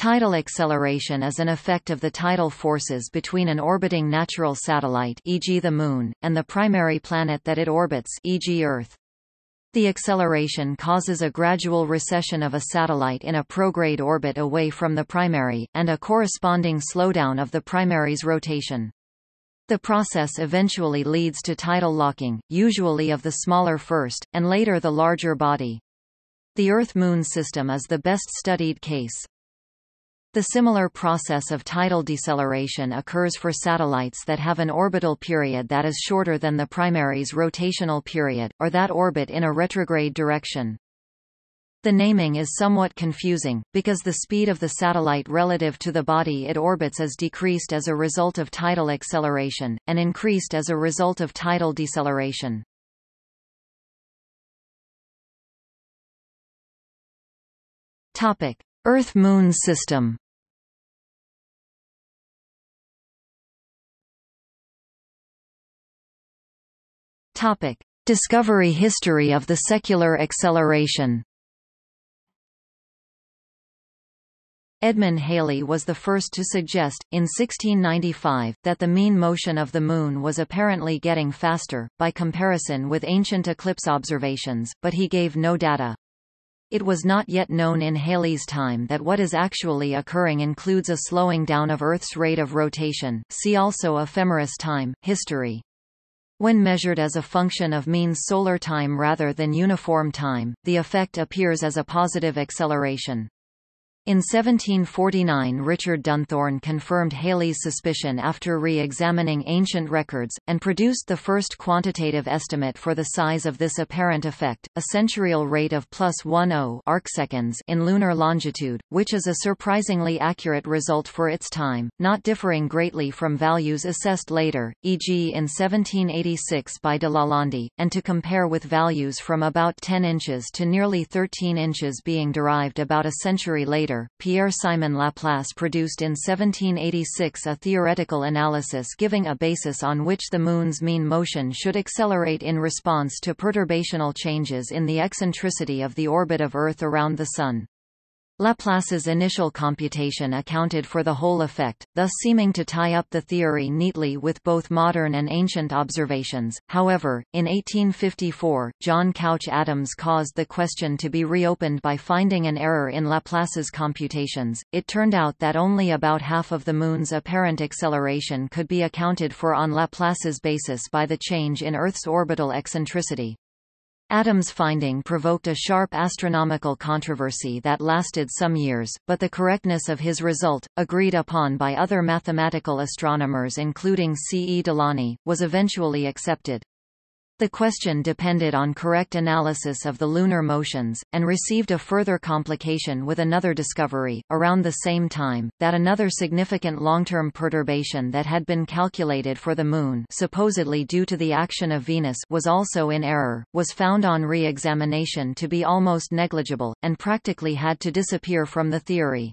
Tidal acceleration is an effect of the tidal forces between an orbiting natural satellite e.g. the Moon, and the primary planet that it orbits e.g. Earth. The acceleration causes a gradual recession of a satellite in a prograde orbit away from the primary, and a corresponding slowdown of the primary's rotation. The process eventually leads to tidal locking, usually of the smaller first, and later the larger body. The Earth-Moon system is the best studied case. The similar process of tidal deceleration occurs for satellites that have an orbital period that is shorter than the primary's rotational period, or that orbit in a retrograde direction. The naming is somewhat confusing, because the speed of the satellite relative to the body it orbits is decreased as a result of tidal acceleration, and increased as a result of tidal deceleration. Earth-Moon system Topic: Discovery history of the secular acceleration. Edmund Halley was the first to suggest, in 1695, that the mean motion of the Moon was apparently getting faster, by comparison with ancient eclipse observations, but he gave no data. It was not yet known in Halley's time that what is actually occurring includes a slowing down of Earth's rate of rotation see also ephemeris time, history. When measured as a function of mean solar time rather than uniform time, the effect appears as a positive acceleration. In 1749 Richard Dunthorne confirmed Halley's suspicion after re-examining ancient records, and produced the first quantitative estimate for the size of this apparent effect, a centurial rate of plus 10 arcseconds in lunar longitude, which is a surprisingly accurate result for its time, not differing greatly from values assessed later, e.g. in 1786 by de Lalande, and to compare with values from about 10 inches to nearly 13 inches being derived about a century later later, Pierre-Simon Laplace produced in 1786 a theoretical analysis giving a basis on which the Moon's mean motion should accelerate in response to perturbational changes in the eccentricity of the orbit of Earth around the Sun. Laplace's initial computation accounted for the whole effect, thus seeming to tie up the theory neatly with both modern and ancient observations. However, in 1854, John Couch Adams caused the question to be reopened by finding an error in Laplace's computations. It turned out that only about half of the Moon's apparent acceleration could be accounted for on Laplace's basis by the change in Earth's orbital eccentricity. Adams' finding provoked a sharp astronomical controversy that lasted some years, but the correctness of his result, agreed upon by other mathematical astronomers including C. E. Delaunay, was eventually accepted. The question depended on correct analysis of the lunar motions, and received a further complication with another discovery, around the same time, that another significant long-term perturbation that had been calculated for the Moon supposedly due to the action of Venus was also in error, was found on re-examination to be almost negligible, and practically had to disappear from the theory.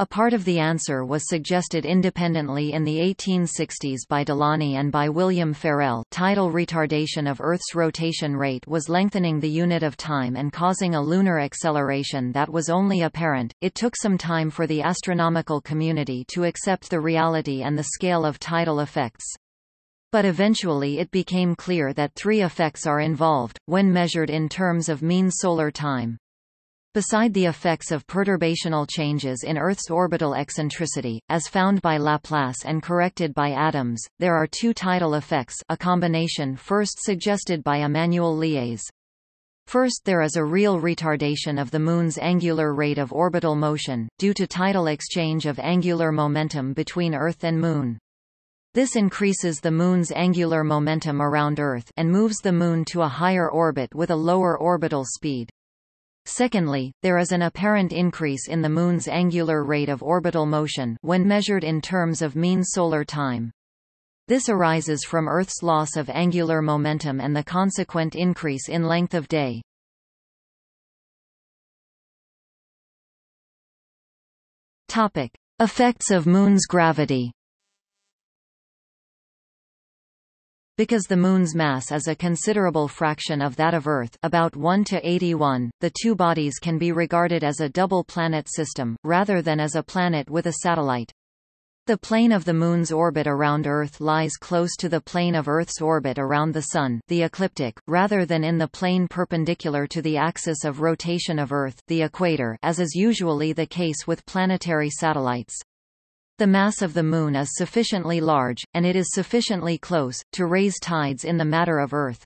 A part of the answer was suggested independently in the 1860s by Delaunay and by William Ferrel tidal retardation of Earth's rotation rate was lengthening the unit of time and causing a lunar acceleration that was only apparent. It took some time for the astronomical community to accept the reality and the scale of tidal effects. But eventually it became clear that three effects are involved, when measured in terms of mean solar time. Beside the effects of perturbational changes in Earth's orbital eccentricity, as found by Laplace and corrected by Adams, there are two tidal effects a combination first suggested by Emmanuel Liais. First there is a real retardation of the Moon's angular rate of orbital motion, due to tidal exchange of angular momentum between Earth and Moon. This increases the Moon's angular momentum around Earth and moves the Moon to a higher orbit with a lower orbital speed. Secondly, there is an apparent increase in the Moon's angular rate of orbital motion when measured in terms of mean solar time. This arises from Earth's loss of angular momentum and the consequent increase in length of day. Topic: Effects of Moon's gravity Because the Moon's mass is a considerable fraction of that of Earth about 1 to 81, the two bodies can be regarded as a double planet system, rather than as a planet with a satellite. The plane of the Moon's orbit around Earth lies close to the plane of Earth's orbit around the Sun the ecliptic, rather than in the plane perpendicular to the axis of rotation of Earth the equator as is usually the case with planetary satellites. The mass of the Moon is sufficiently large, and it is sufficiently close, to raise tides in the matter of Earth.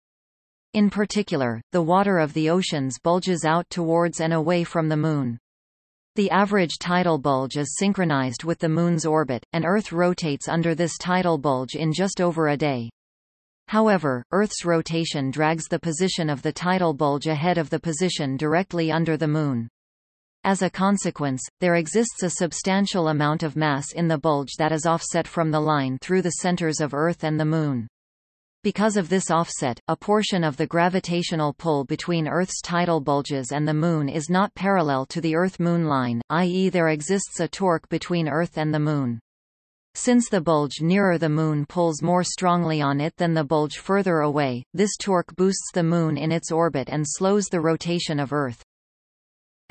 In particular, the water of the oceans bulges out towards and away from the Moon. The average tidal bulge is synchronized with the Moon's orbit, and Earth rotates under this tidal bulge in just over a day. However, Earth's rotation drags the position of the tidal bulge ahead of the position directly under the Moon. As a consequence, there exists a substantial amount of mass in the bulge that is offset from the line through the centers of Earth and the Moon. Because of this offset, a portion of the gravitational pull between Earth's tidal bulges and the Moon is not parallel to the Earth-Moon line, i.e. there exists a torque between Earth and the Moon. Since the bulge nearer the Moon pulls more strongly on it than the bulge further away, this torque boosts the Moon in its orbit and slows the rotation of Earth.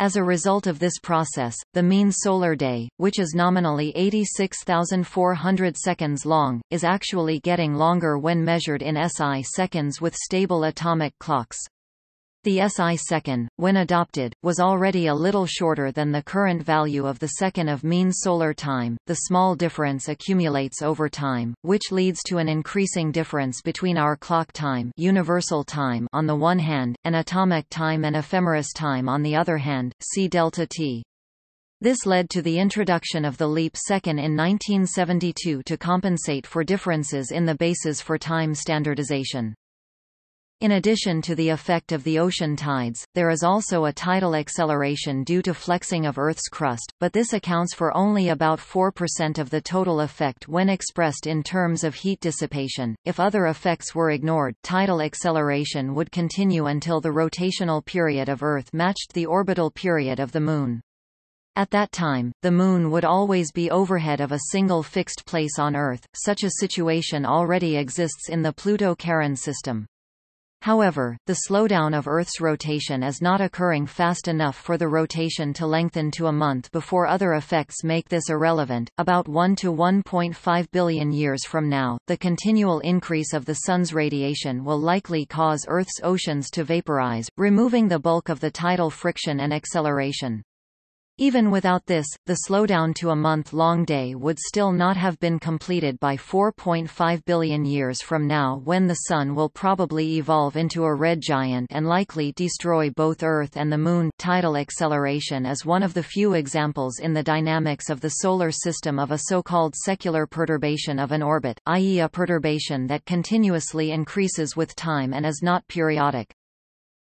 As a result of this process, the mean solar day, which is nominally 86,400 seconds long, is actually getting longer when measured in SI seconds with stable atomic clocks. The SI second, when adopted, was already a little shorter than the current value of the second of mean solar time. The small difference accumulates over time, which leads to an increasing difference between our clock time, universal time on the one hand, and atomic time and ephemeris time on the other hand. See delta T. This led to the introduction of the leap second in 1972 to compensate for differences in the basis for time standardization. In addition to the effect of the ocean tides, there is also a tidal acceleration due to flexing of Earth's crust, but this accounts for only about 4% of the total effect when expressed in terms of heat dissipation. If other effects were ignored, tidal acceleration would continue until the rotational period of Earth matched the orbital period of the Moon. At that time, the Moon would always be overhead of a single fixed place on Earth. Such a situation already exists in the Pluto-Charon system. However, the slowdown of Earth's rotation is not occurring fast enough for the rotation to lengthen to a month before other effects make this irrelevant. About 1 to 1.5 billion years from now, the continual increase of the Sun's radiation will likely cause Earth's oceans to vaporize, removing the bulk of the tidal friction and acceleration. Even without this, the slowdown to a month-long day would still not have been completed by 4.5 billion years from now when the Sun will probably evolve into a red giant and likely destroy both Earth and the Moon. Tidal acceleration is one of the few examples in the dynamics of the Solar System of a so-called secular perturbation of an orbit, i.e. a perturbation that continuously increases with time and is not periodic.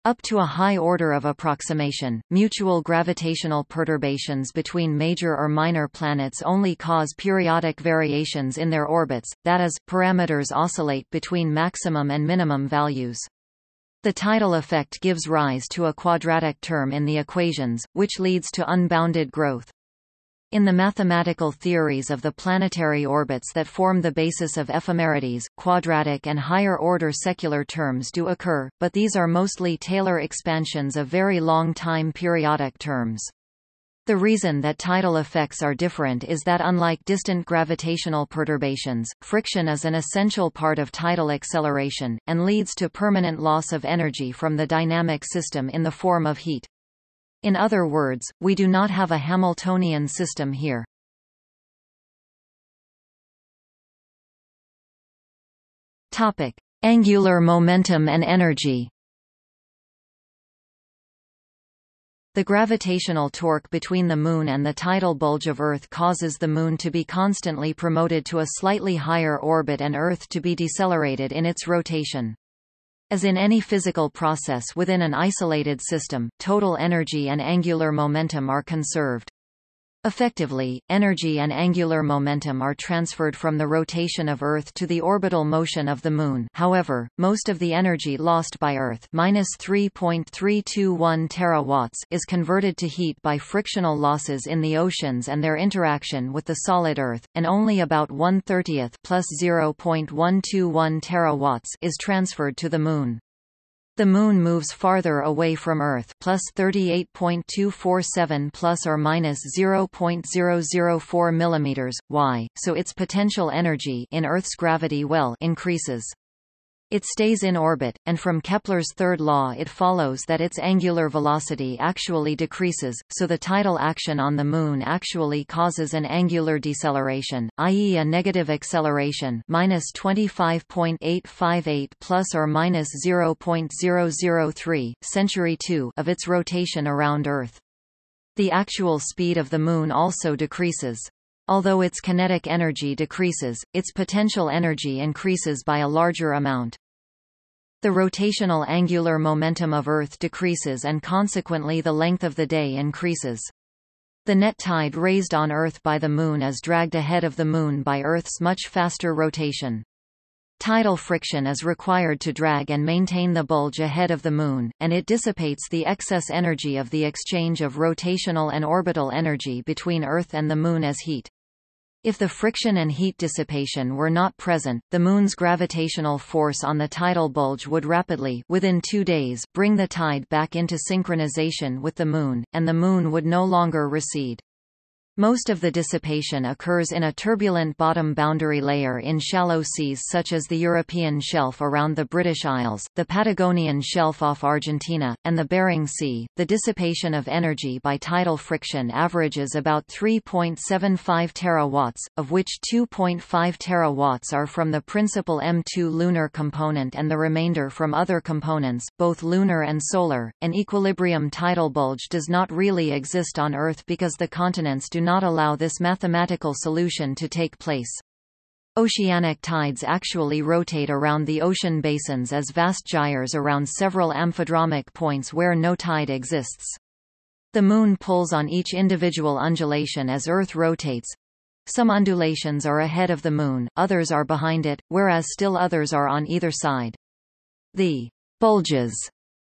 Up to a high order of approximation, mutual gravitational perturbations between major or minor planets only cause periodic variations in their orbits, that is, parameters oscillate between maximum and minimum values. The tidal effect gives rise to a quadratic term in the equations, which leads to unbounded growth. In the mathematical theories of the planetary orbits that form the basis of ephemerides, quadratic and higher-order secular terms do occur, but these are mostly Taylor expansions of very long-time periodic terms. The reason that tidal effects are different is that unlike distant gravitational perturbations, friction is an essential part of tidal acceleration, and leads to permanent loss of energy from the dynamic system in the form of heat. In other words, we do not have a Hamiltonian system here. Topic: Angular momentum and energy. The gravitational torque between the Moon and the tidal bulge of Earth causes the Moon to be constantly promoted to a slightly higher orbit and Earth to be decelerated in its rotation. As in any physical process within an isolated system, total energy and angular momentum are conserved. Effectively, energy and angular momentum are transferred from the rotation of Earth to the orbital motion of the Moon however, most of the energy lost by Earth minus 3.321 terawatts is converted to heat by frictional losses in the oceans and their interaction with the solid Earth, and only about one-thirtieth plus 0.121 terawatts is transferred to the Moon. The Moon moves farther away from Earth, plus 38.247 plus or minus 0.004 millimeters y, so its potential energy in Earth's gravity well increases. It stays in orbit, and from Kepler's third law it follows that its angular velocity actually decreases, so the tidal action on the Moon actually causes an angular deceleration, i.e. a negative acceleration minus 25.858 plus or minus 0.003, century 2 of its rotation around Earth. The actual speed of the Moon also decreases. Although its kinetic energy decreases, its potential energy increases by a larger amount. The rotational angular momentum of Earth decreases and consequently the length of the day increases. The net tide raised on Earth by the Moon is dragged ahead of the Moon by Earth's much faster rotation. Tidal friction is required to drag and maintain the bulge ahead of the Moon, and it dissipates the excess energy of the exchange of rotational and orbital energy between Earth and the Moon as heat. If the friction and heat dissipation were not present, the Moon's gravitational force on the tidal bulge would rapidly within two days bring the tide back into synchronization with the Moon, and the Moon would no longer recede. Most of the dissipation occurs in a turbulent bottom boundary layer in shallow seas such as the European Shelf around the British Isles, the Patagonian Shelf off Argentina, and the Bering Sea. The dissipation of energy by tidal friction averages about 3.75 terawatts, of which 2.5 terawatts are from the principal M2 lunar component and the remainder from other components, both lunar and solar. An equilibrium tidal bulge does not really exist on Earth because the continents do not allow this mathematical solution to take place. Oceanic tides actually rotate around the ocean basins as vast gyres around several amphidromic points where no tide exists. The Moon pulls on each individual undulation as Earth rotates. Some undulations are ahead of the Moon, others are behind it, whereas still others are on either side. The bulges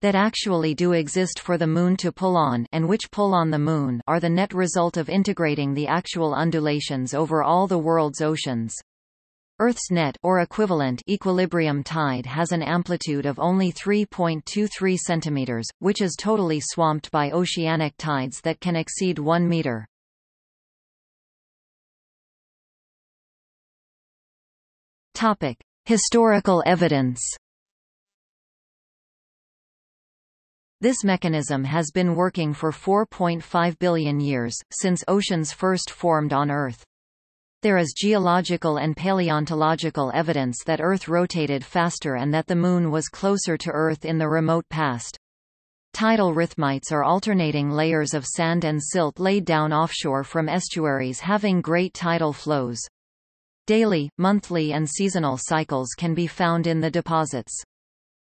that actually do exist for the Moon to pull on and which pull on the Moon are the net result of integrating the actual undulations over all the world's oceans. Earth's net or equivalent equilibrium tide has an amplitude of only 3.23 centimeters, which is totally swamped by oceanic tides that can exceed 1 meter. Topic: Historical evidence. This mechanism has been working for 4.5 billion years, since oceans first formed on Earth. There is geological and paleontological evidence that Earth rotated faster and that the Moon was closer to Earth in the remote past. Tidal rhythmites are alternating layers of sand and silt laid down offshore from estuaries having great tidal flows. Daily, monthly and seasonal cycles can be found in the deposits.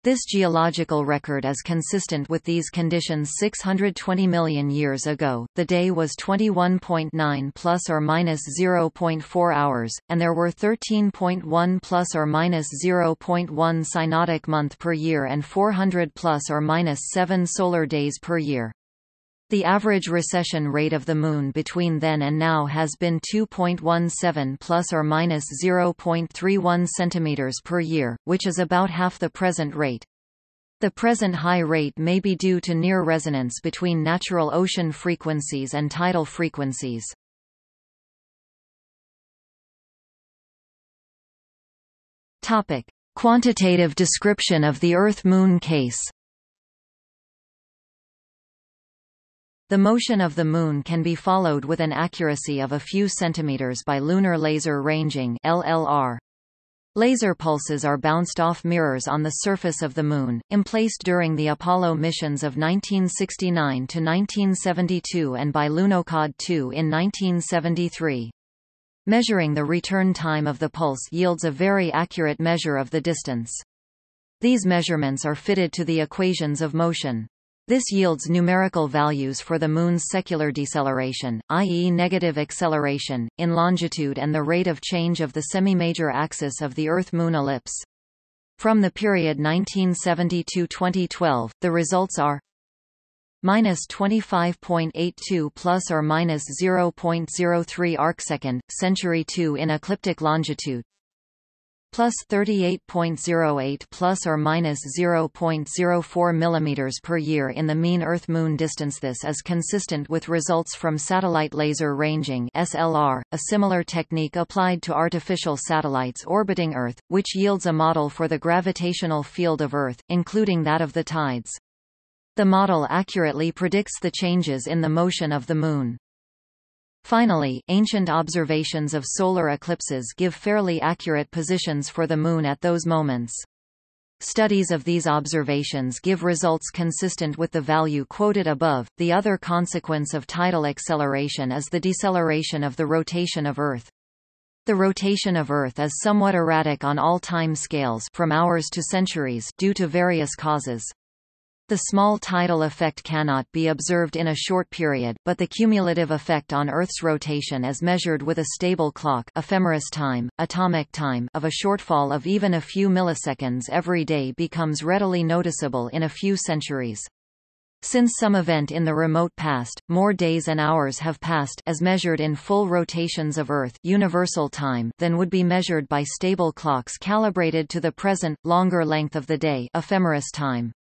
This geological record is consistent with these conditions 620 million years ago. The day was 21.9 plus or minus 0.4 hours, and there were 13.1 plus or minus 0.1 synodic month per year and 400 plus or minus 7 solar days per year. The average recession rate of the Moon between then and now has been 2.17 plus or minus 0.31 centimeters per year, which is about half the present rate. The present high rate may be due to near resonance between natural ocean frequencies and tidal frequencies. Topic: Quantitative description of the Earth-Moon case. The motion of the Moon can be followed with an accuracy of a few centimeters by lunar laser ranging LLR. Laser pulses are bounced off mirrors on the surface of the Moon, emplaced during the Apollo missions of 1969 to 1972 and by Lunokhod 2 in 1973. Measuring the return time of the pulse yields a very accurate measure of the distance. These measurements are fitted to the equations of motion. This yields numerical values for the Moon's secular deceleration, i.e. negative acceleration, in longitude and the rate of change of the semi-major axis of the Earth-Moon ellipse. From the period 1970–2012, the results are minus 25.82 plus or minus 0.03 arcsecond, century 2 in ecliptic longitude, plus 38.08 plus or minus 0.04 millimeters per year in the mean Earth-Moon distance. This is consistent with results from satellite laser ranging (SLR), a similar technique applied to artificial satellites orbiting Earth, which yields a model for the gravitational field of Earth, including that of the tides. The model accurately predicts the changes in the motion of the Moon. Finally, ancient observations of solar eclipses give fairly accurate positions for the Moon at those moments. Studies of these observations give results consistent with the value quoted above. The other consequence of tidal acceleration is the deceleration of the rotation of Earth. The rotation of Earth is somewhat erratic on all time scales from hours to centuries due to various causes. The small tidal effect cannot be observed in a short period, but the cumulative effect on Earth's rotation as measured with a stable clock ephemeris time, atomic time of a shortfall of even a few milliseconds every day becomes readily noticeable in a few centuries. Since some event in the remote past, more days and hours have passed as measured in full rotations of Earth universal time than would be measured by stable clocks calibrated to the present, longer length of the day ephemeris time.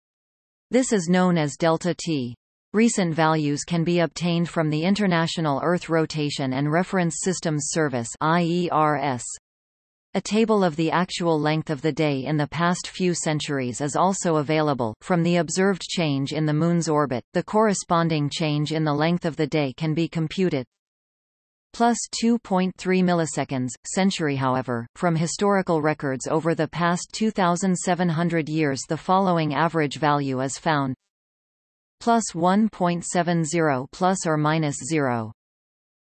This is known as delta T. Recent values can be obtained from the International Earth Rotation and Reference Systems Service IERS. A table of the actual length of the day in the past few centuries is also available. From the observed change in the Moon's orbit, the corresponding change in the length of the day can be computed plus 2.3 milliseconds, century however, from historical records over the past 2,700 years the following average value is found plus 1.70 plus or minus 0.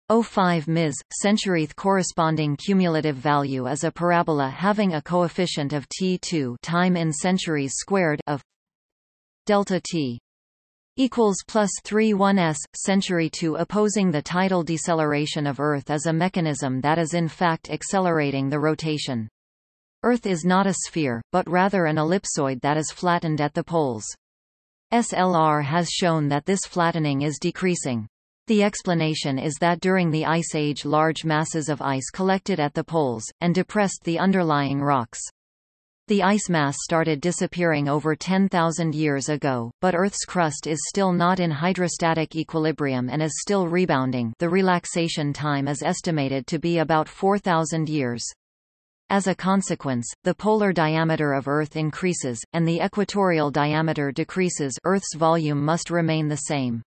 05 ms, centuryth corresponding cumulative value is a parabola having a coefficient of t2 time in centuries squared of delta t equals plus 3 1s century 2 opposing the tidal deceleration of Earth as a mechanism that is in fact accelerating the rotation. Earth is not a sphere, but rather an ellipsoid that is flattened at the poles. SLR has shown that this flattening is decreasing. The explanation is that during the Ice Age large masses of ice collected at the poles, and depressed the underlying rocks. The ice mass started disappearing over 10,000 years ago, but Earth's crust is still not in hydrostatic equilibrium and is still rebounding the relaxation time is estimated to be about 4,000 years. As a consequence, the polar diameter of Earth increases, and the equatorial diameter decreases Earth's volume must remain the same.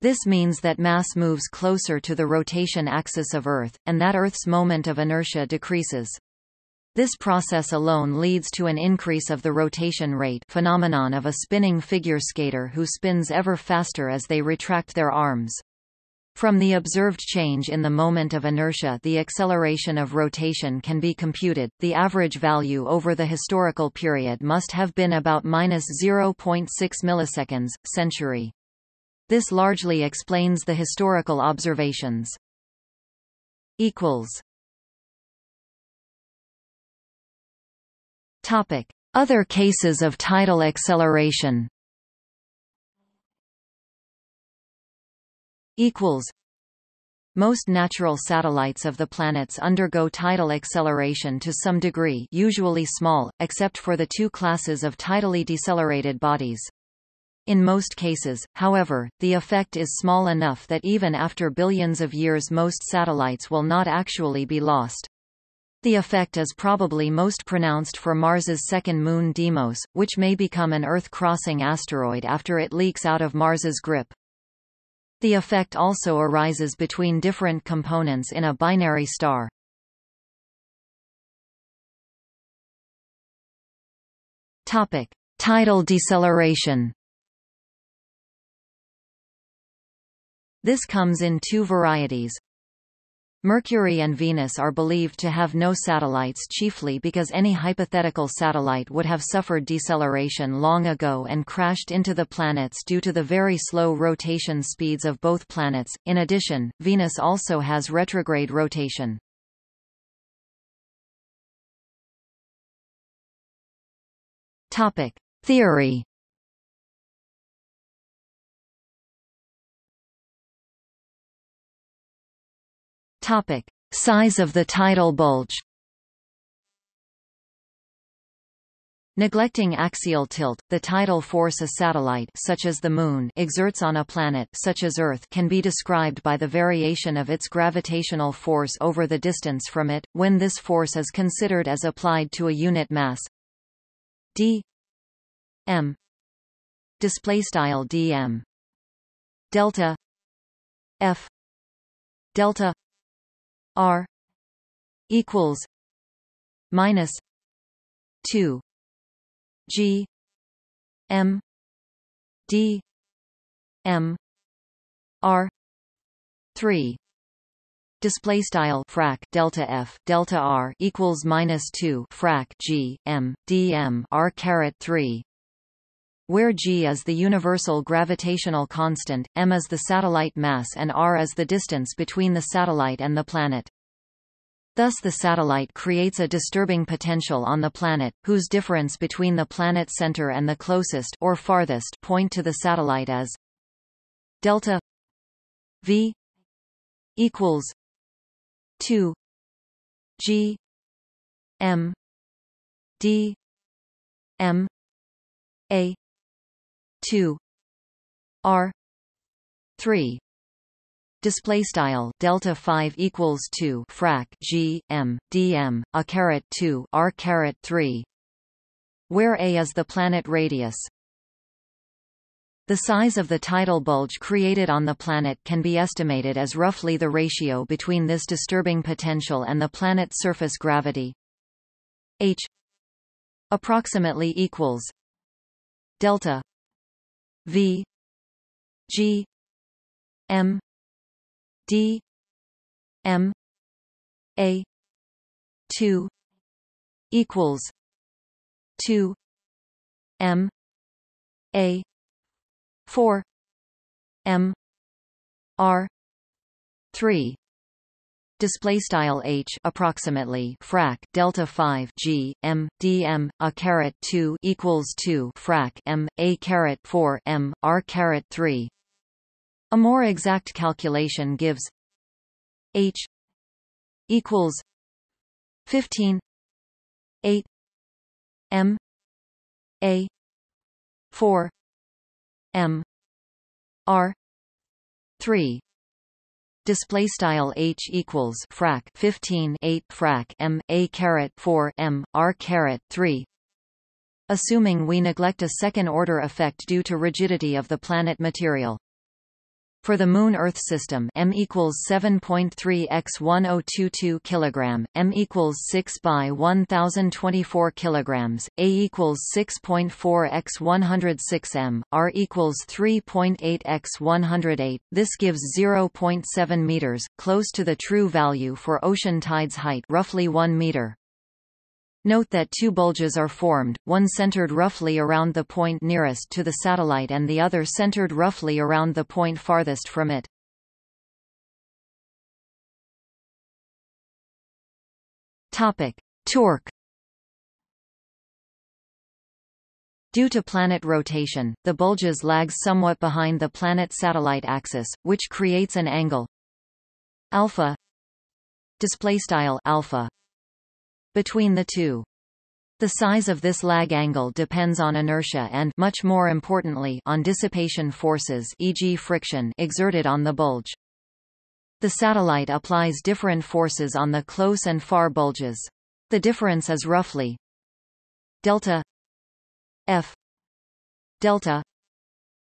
This means that mass moves closer to the rotation axis of Earth, and that Earth's moment of inertia decreases. This process alone leads to an increase of the rotation rate phenomenon of a spinning figure skater who spins ever faster as they retract their arms. From the observed change in the moment of inertia the acceleration of rotation can be computed, the average value over the historical period must have been about minus 0.6 milliseconds, century. This largely explains the historical observations. Topic: Other cases of tidal acceleration. Equals. Most natural satellites of the planets undergo tidal acceleration to some degree usually small, except for the two classes of tidally decelerated bodies. In most cases, however, the effect is small enough that even after billions of years most satellites will not actually be lost. The effect is probably most pronounced for Mars's second moon Deimos, which may become an Earth-crossing asteroid after it leaks out of Mars's grip. The effect also arises between different components in a binary star. Topic: Tidal deceleration. This comes in two varieties. Mercury and Venus are believed to have no satellites chiefly because any hypothetical satellite would have suffered deceleration long ago and crashed into the planets due to the very slow rotation speeds of both planets. In addition, Venus also has retrograde rotation. Topic: Theory Topic: Size of the tidal bulge. Neglecting axial tilt, the tidal force a satellite such as the Moon exerts on a planet such as Earth can be described by the variation of its gravitational force over the distance from it, when this force is considered as applied to a unit mass. D. M. Displaystyle dm delta f. Delta R equals minus two G M D M R three Display style frac delta f delta r equals minus two frac g m d m r caret three, where g is the universal gravitational constant, m is the satellite mass, and r is the distance between the satellite and the planet. Thus the satellite creates a disturbing potential on the planet, whose difference between the planet center and the closest or farthest point to the satellite as delta v equals 2 g m d m a 2 r 3 display style delta 5 equals 2 frac g m dm a caret 2 r caret 3 where a is the planet radius. The size of the tidal bulge created on the planet can be estimated as roughly the ratio between this disturbing potential and the planet's surface gravity. H approximately equals delta v g m D M A two equals two M A four M R three display style h approximately frac delta 5 g m d m a caret 2 equals 2 frac m a caret 4 m r caret 3 a more exact calculation gives H equals 15 8 M A 4 M R 3 display style h equals frac 15 8 frac m a caret 4 m r caret 3 assuming we neglect a second order effect due to rigidity of the planet material for the Moon-Earth system, m equals 7.3 x 1022 kg, m equals 6 by 1024 kg, a equals 6.4 x 106 m, r equals 3.8 x 108. This gives 0.7 meters, close to the true value for ocean tides height, roughly 1 meter. Note that two bulges are formed, one centered roughly around the point nearest to the satellite and the other centered roughly around the point farthest from it. Topic: Torque Due to planet rotation, the bulges lag somewhat behind the planet-satellite axis, which creates an angle. Alpha. Display style alpha between the two. The size of this lag angle depends on inertia and much more importantly on dissipation forces e.g. friction exerted on the bulge. The satellite applies different forces on the close and far bulges. The difference is roughly delta f delta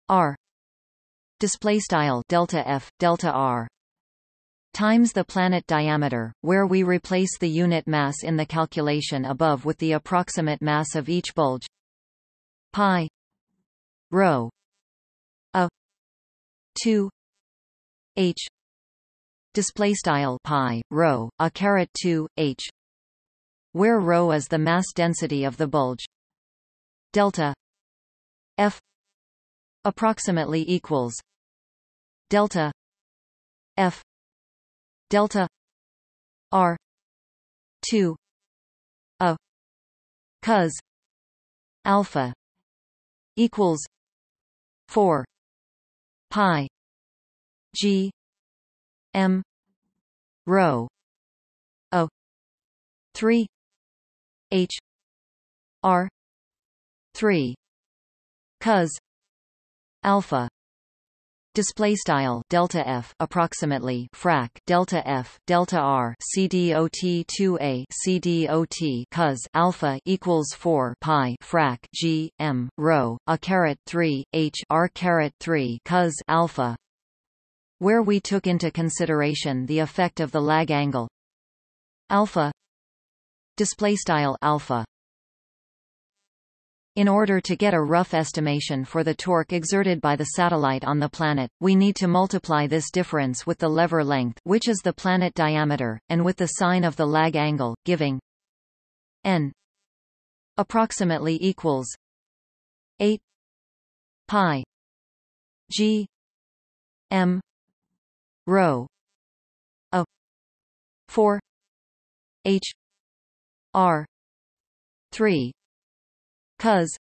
r display style delta f delta r times the planet diameter, where we replace the unit mass in the calculation above with the approximate mass of each bulge pi rho a 2 h display style pi rho a caret 2 h where rho is the mass density of the bulge delta f approximately equals delta f delta r 2 a cos alpha equals 4 pi g m rho a 3 h r 3 cos alpha display style delta f approximately frac delta f delta r cdot 2a cdot cos alpha equals 4 pi frac g m rho a caret 3 h r caret 3 cos alpha. Where we took into consideration the effect of the lag angle. Alpha. Display style alpha in order to get a rough estimation for the torque exerted by the satellite on the planet, we need to multiply this difference with the lever length which is the planet diameter, and with the sine of the lag angle, giving n approximately equals 8 pi g m rho a 4 h r 3 cos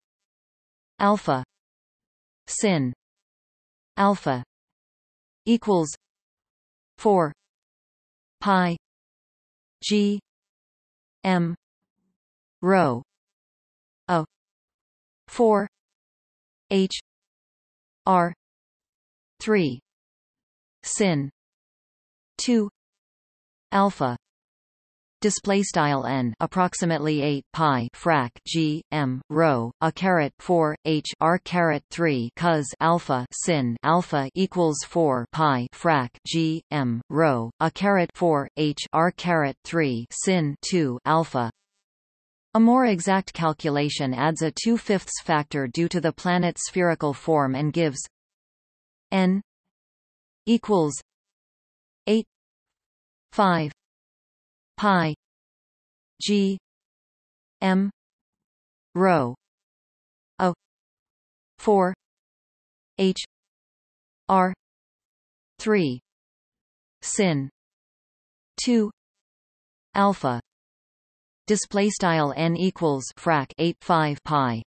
alpha. Sin. Alpha. Equals. 4 pi. G. M. Rho. A. 4 h. R. 3 sin. 2 alpha display style n approximately 8 pi frac g m rho a caret 4 h r caret 3 cos alpha sin alpha equals 4 pi frac g m rho a caret 4 h r caret 3 sin 2 alpha. A more exact calculation adds a 2 fifths factor due to the planet's spherical form and gives n equals 8 5 pi g m rho a 4 h r 3 sin 2 alpha display style n equals frac 8 5 pi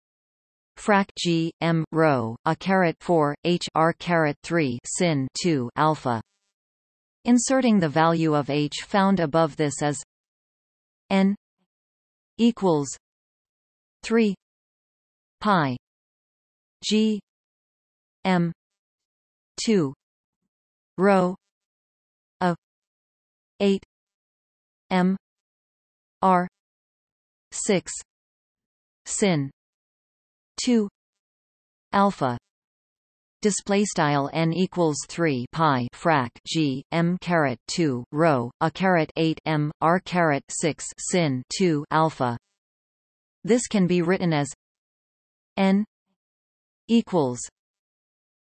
frac g m rho a caret 4 h r caret 3 sin 2 alpha Inserting the value of h found above this as n equals 3 pi g m 2 rho a 8 m r 6 sin 2 alpha display style n equals 3 pi frac g m caret 2 rho a caret 8 m r caret 6 sin 2 alpha. This can be written as n equals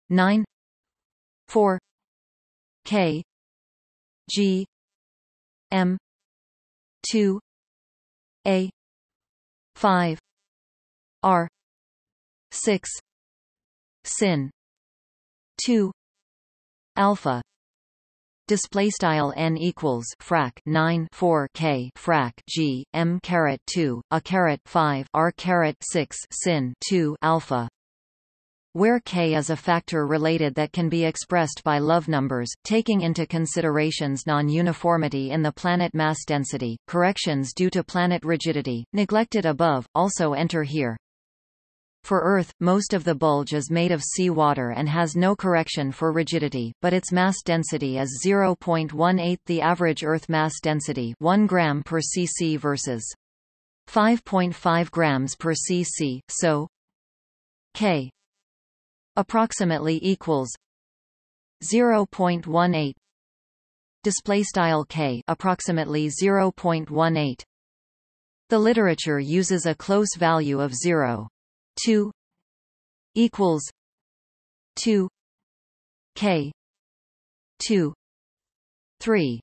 9 4 k g m 2 a 5 r 6 sin 2 alpha display style n equals frac 9 4 k frac g m caret 2 a caret 5 r caret 6 sin 2 alpha where k is a factor related that can be expressed by love numbers, taking into considerations non-uniformity in the planet mass density, corrections due to planet rigidity, neglected above, also enter here. For Earth, most of the bulge is made of sea water and has no correction for rigidity, but its mass density is 0.18 the average Earth mass density 1 gram per cc versus 5.5 grams per cc, so K approximately equals 0.18 display style K approximately 0.18 the literature uses a close value of 0 2 equals 2 k 2 3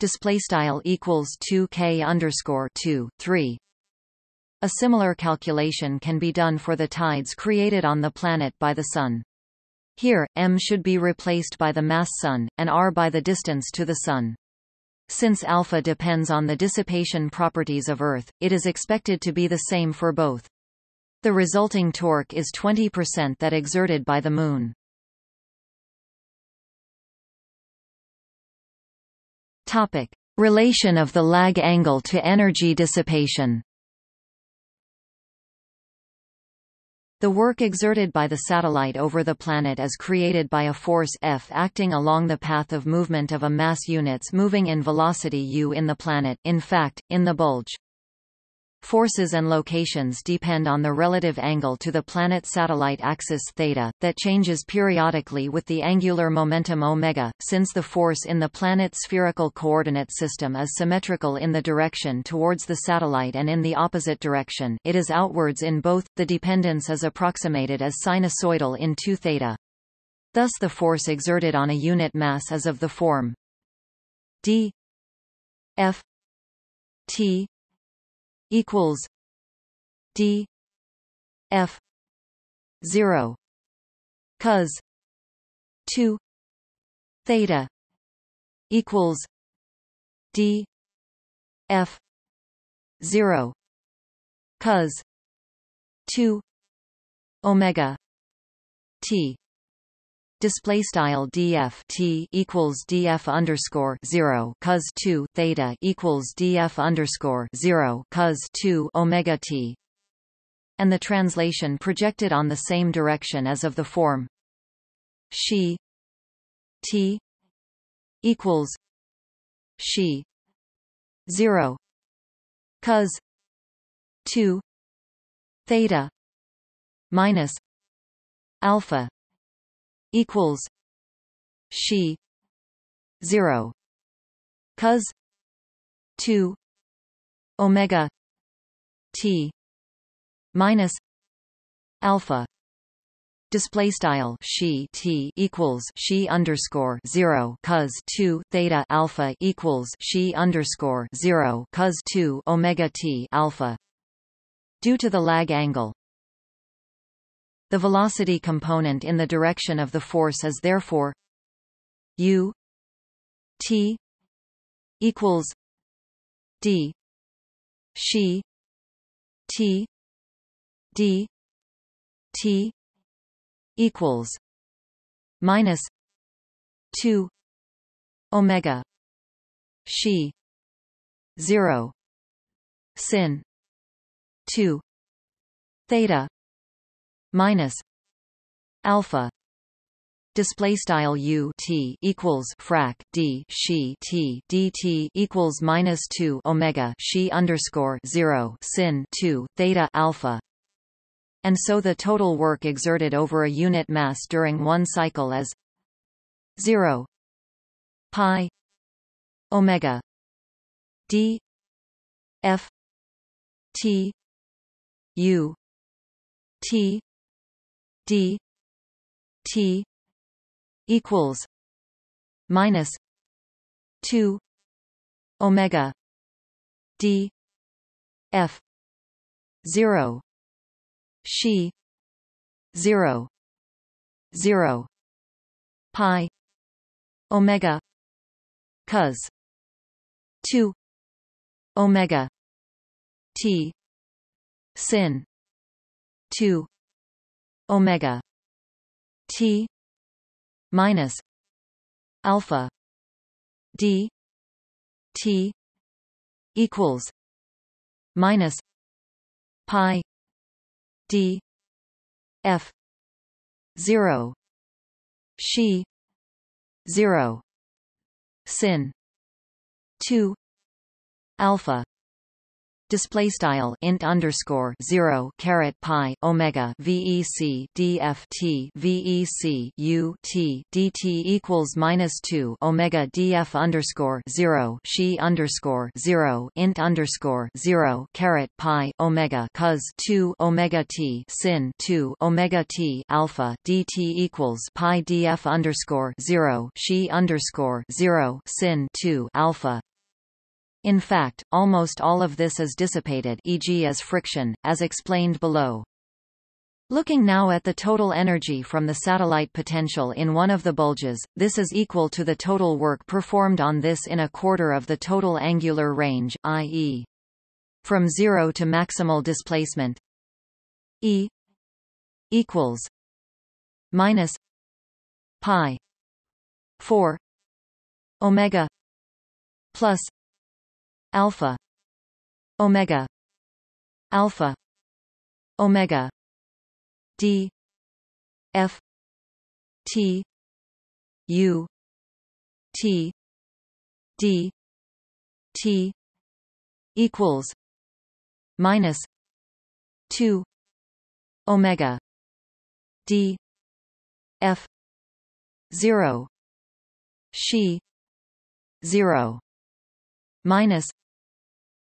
display style equals 2k underscore 2 3 a similar calculation can be done for the tides created on the planet by the Sun. Here, m should be replaced by the mass Sun, and r by the distance to the Sun. Since alpha depends on the dissipation properties of Earth, it is expected to be the same for both. The resulting torque is 20% that exerted by the Moon. Topic. Relation of the lag angle to energy dissipation The work exerted by the satellite over the planet is created by a force F acting along the path of movement of a mass units moving in velocity u in the planet in fact, in the bulge. Forces and locations depend on the relative angle to the planet-satellite axis theta, that changes periodically with the angular momentum omega, since the force in the planet's spherical coordinate system is symmetrical in the direction towards the satellite and in the opposite direction it is outwards in both, the dependence is approximated as sinusoidal in 2 theta. Thus the force exerted on a unit mass is of the form d f t equals D F zero cos two theta equals D F zero cos two omega T display style df t equals df underscore zero cos two theta equals df underscore zero cos two omega t, and the translation projected on the same direction as of the form. She t equals she zero cos two theta minus alpha equals she 0 cos 2 omega t minus alpha. Display style she t equals she underscore 0 cos 2 theta alpha equals she underscore 0 cos 2 omega t alpha. Due to the lag angle the velocity component in the direction of the force is therefore u t equals d she t d t equals minus 2 omega she 0 sin 2 theta minus alpha display style u t equals frac d she t dt equals minus 2 omega she underscore 0 sin 2 theta alpha. And so the total work exerted over a unit mass during one cycle is 0 pi omega d f t u t d t equals minus 2 omega d f 0 she 0 0 pi omega cos 2 omega t sin 2 omega t minus alpha d t equals minus pi d f 0 she 0 sin 2 alpha display style int underscore 0 caret pi omega vec df t vec u t dt equals minus 2 omega df underscore 0 she underscore 0 int underscore 0 caret pi omega cos 2 omega t sin 2 omega t alpha dt equals pi df underscore 0 she underscore 0 sin 2 alpha in fact, almost all of this is dissipated e.g. as friction, as explained below. Looking now at the total energy from the satellite potential in one of the bulges, this is equal to the total work performed on this in a quarter of the total angular range, i.e. from zero to maximal displacement E equals minus pi 4 omega plus alpha. Omega. Alpha. Omega. D. F. T. U. T. D. T. Equals. Minus 2 omega d f 0 she 0 minus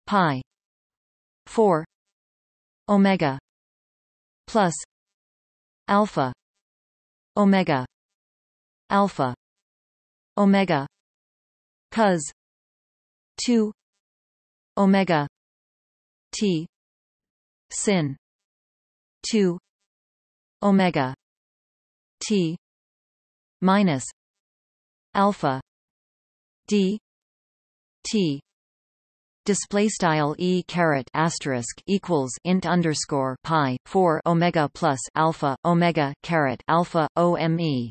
pi. 4 omega. plus alpha. omega. alpha. omega. cos 2 omega. t. sin 2 omega. t. minus alpha d t display style e caret asterisk equals int underscore pi 4 omega plus alpha omega caret alpha ome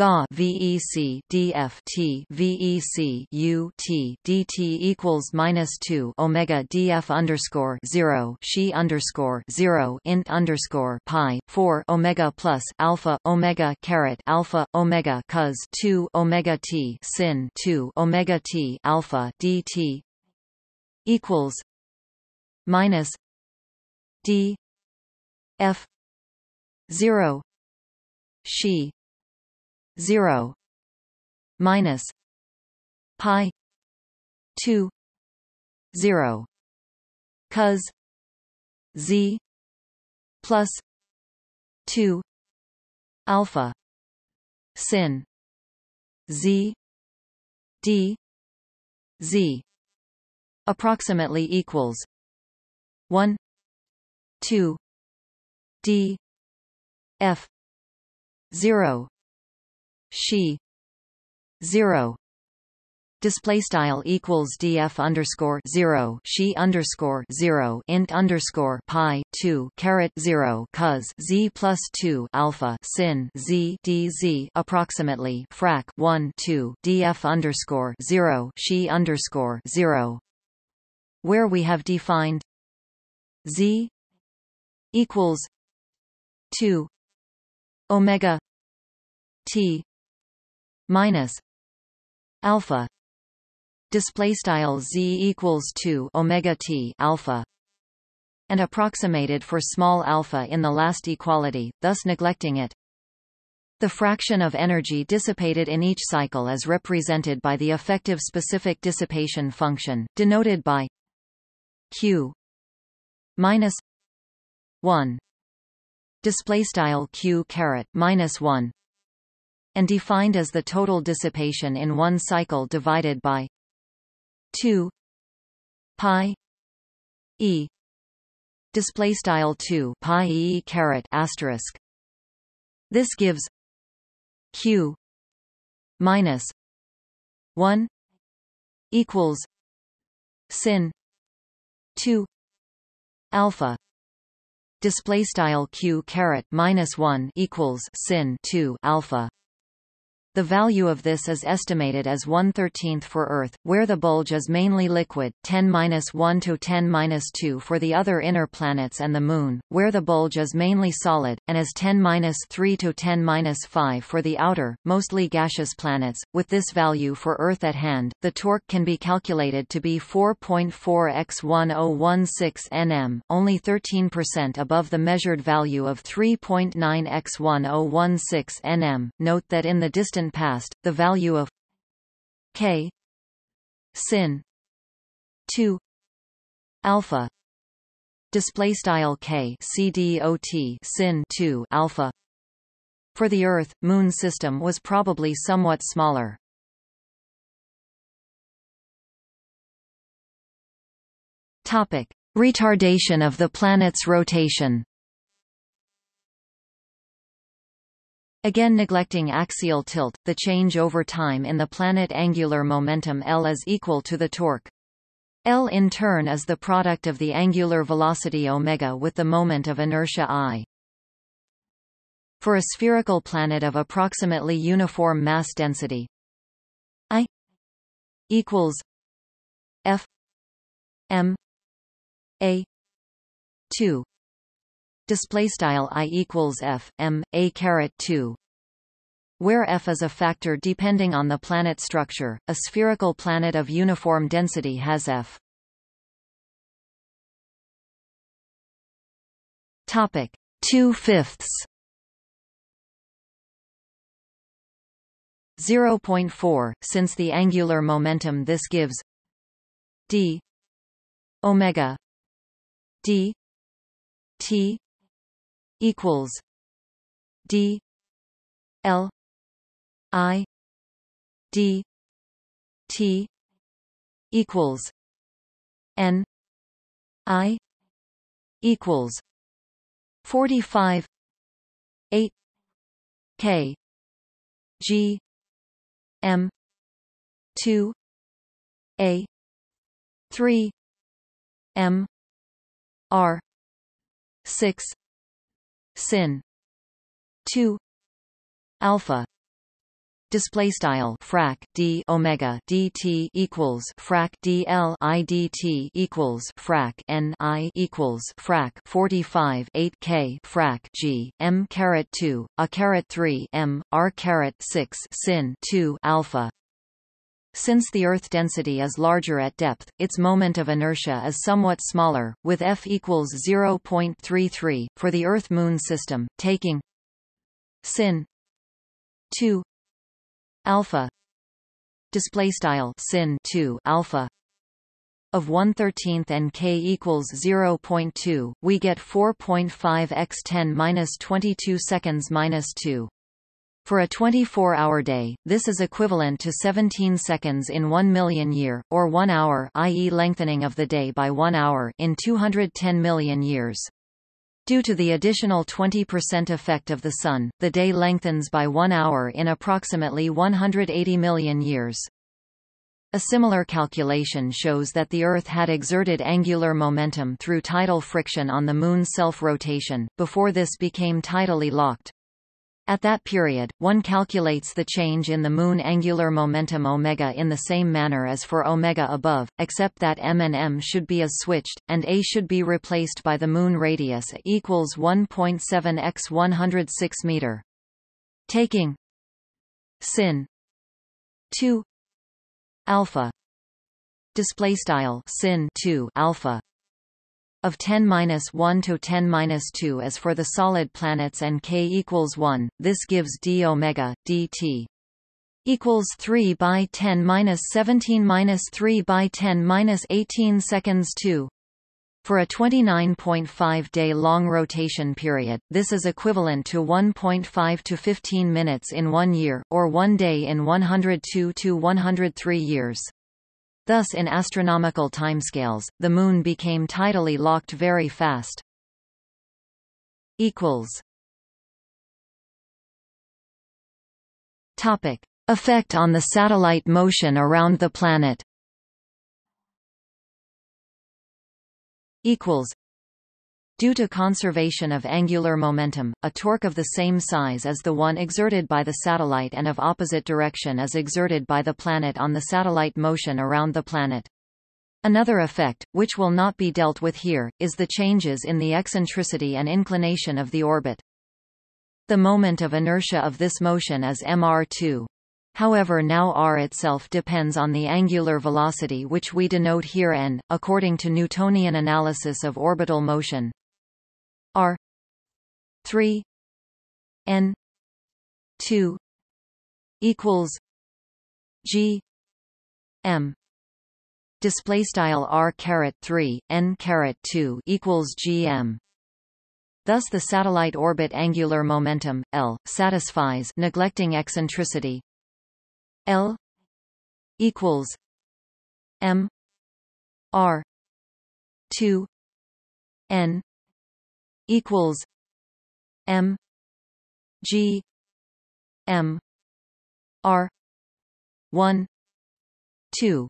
Ga VEC DFT VEC U T DT equals minus two Omega DF underscore zero she underscore zero int underscore pi four Omega plus Alpha Omega caret Alpha Omega cos two Omega T sin two Omega T Alpha DT equals minus D F zero she 0 minus pi 2 0 cos z plus 2 alpha sin z d z approximately equals 1 2 d f 0 she 0 display style equals df underscore 0 she underscore 0 int underscore pi 2 caret 0 cos z plus 2 alpha sin z dz approximately frac 1 2 df underscore 0 she underscore 0 where we have defined z equals 2 omega t minus alpha. Display style z equals 2 omega t alpha and approximated for small alpha in the last equality thus neglecting it. The fraction of energy dissipated in each cycle is represented by the effective specific dissipation function denoted by q. Minus 1 display style q caret minus 1 and defined as the total dissipation in one cycle divided by 2 pi e. Display style 2 pi e caret asterisk. This gives q minus 1 equals sin 2 alpha. Display style q caret minus 1 equals sin 2 alpha The value of this is estimated as 1 13th for Earth, where the bulge is mainly liquid 10-1 to 10-2 for the other inner planets and the Moon, where the bulge is mainly solid, and as 10-3 to 10-5 for the outer, mostly gaseous planets. With this value for Earth at hand, the torque can be calculated to be 4.4 x 1016 nm, only 13% above the measured value of 3.9 x 1016 nm. Note that in the distant past, the value of k sin 2 alpha display style sin 2 alpha for the earth moon system was probably somewhat smaller. Topic. Retardation of the planet's rotation Again neglecting axial tilt, the change over time in the planet angular momentum L is equal to the torque. L in turn is the product of the angular velocity omega with the moment of inertia i. For a spherical planet of approximately uniform mass density i equals f m a 2 display style i equals f m a caret 2 where f is a factor depending on the planet structure. A spherical planet of uniform density has f. Topic. 2 fifths 0.4 since the angular momentum this gives d omega d t equals D L I D T equals N I equals forty five eight K G M two A three M R six sin. 2 alpha. Display style frac d omega dt equals frac dl i dt equals frac n i equals frac 45 8 k frac g m caret 2 a caret 3 m r caret 6 sin 2 alpha since the Earth density is larger at depth, its moment of inertia is somewhat smaller, with F equals 0.33, for the Earth-Moon system, taking sin 2 alpha display style sin 2 alpha of 1 13th and k equals 0.2 we get 4.5 x 10 minus 22 seconds minus 2 for a 24-hour day, this is equivalent to 17 seconds in 1 million year, or 1 hour i.e. lengthening of the day by 1 hour in 210 million years. Due to the additional 20% effect of the Sun, the day lengthens by 1 hour in approximately 180 million years. A similar calculation shows that the Earth had exerted angular momentum through tidal friction on the Moon's self-rotation, before this became tidally locked. At that period, one calculates the change in the Moon angular momentum omega in the same manner as for omega above, except that m and m should be as switched, and a should be replaced by the Moon radius equals 1.7 x 106 meter. Taking sin 2 alpha display style sin 2 alpha of 10-1 to 10-2 as for the solid planets and k equals 1, this gives d omega dt equals 3 by 10 minus 17 minus 3 by 10 minus 18 seconds 2. For a 29.5 day long rotation period, this is equivalent to 1.5 to 15 minutes in one year, or one day in 102 to 103 years. Thus in astronomical timescales, the Moon became tidally locked very fast. Topic. Effect on the satellite motion around the planet equals Due to conservation of angular momentum, a torque of the same size as the one exerted by the satellite and of opposite direction is exerted by the planet on the satellite motion around the planet. Another effect, which will not be dealt with here, is the changes in the eccentricity and inclination of the orbit. The moment of inertia of this motion is mr2. However now r itself depends on the angular velocity which we denote here n, according to Newtonian analysis of orbital motion r. 3 n. 2 equals g. M. Display style r caret 3 n caret 2 equals gm Thus the satellite orbit angular momentum L satisfies neglecting eccentricity. L equals m r 2 n equals M G M R one two.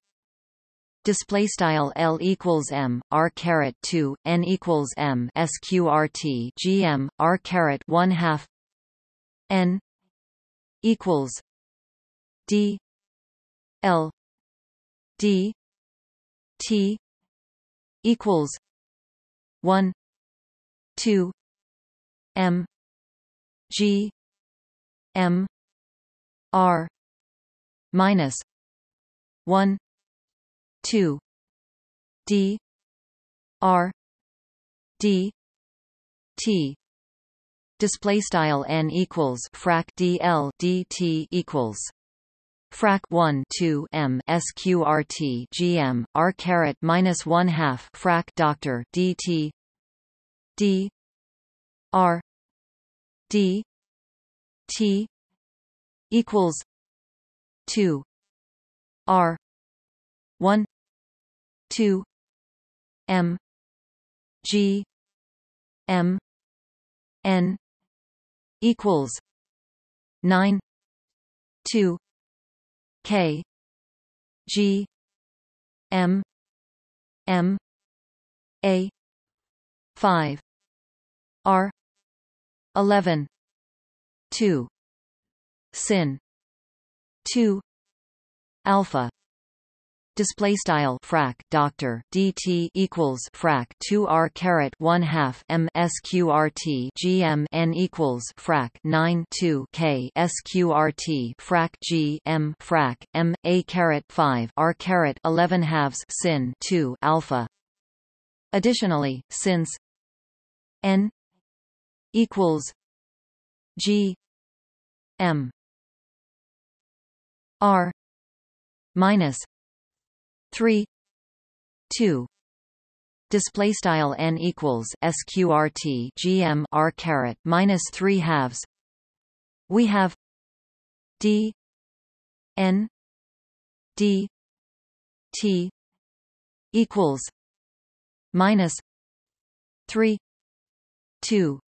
Display style L equals M R caret two N equals M SQRT GM R caret one half N equals D L D T equals one 2 m g m r minus 1 2 d r d t. Display style n equals frac dl dt equals frac 1 2 m sqrt gm r caret minus 1 half frac doctor dt d r d t equals 2 r 1 2 m g m n equals 9 2 k g m m a 5 R. eleven. Two. Sin. Two. Alpha. Display style frac doctor dt equals frac 2 r caret 1 half m sqrt gm n equals frac 9 2 k sqrt frac g m frac m a caret 5 r caret 11 halves sin 2 alpha. Additionally since n equals g m r minus 3 2 display style n equals sqrt gm r caret minus 3 halves. We have d n d t equals minus 3 2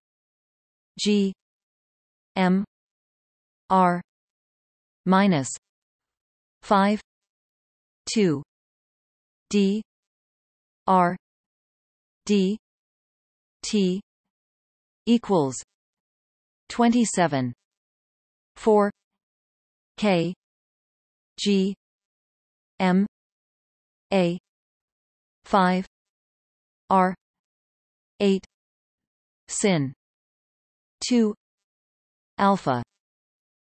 G M R minus 5 2 D R D T equals 27 4 K G M A 5 R 8 sin 2 alpha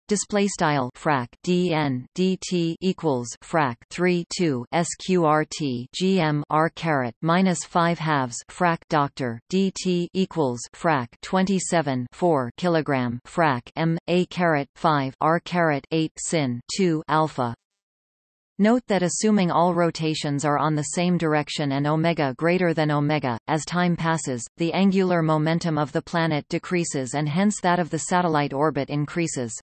display style frac dn dt equals frac 3 2 sqrt gm r caret minus 5 halves frac doctor dt equals frac 27 4 kilogram frac m a caret 5 r caret 8 sin 2 alpha Note that assuming all rotations are on the same direction and omega greater than omega, as time passes, the angular momentum of the planet decreases and hence that of the satellite orbit increases.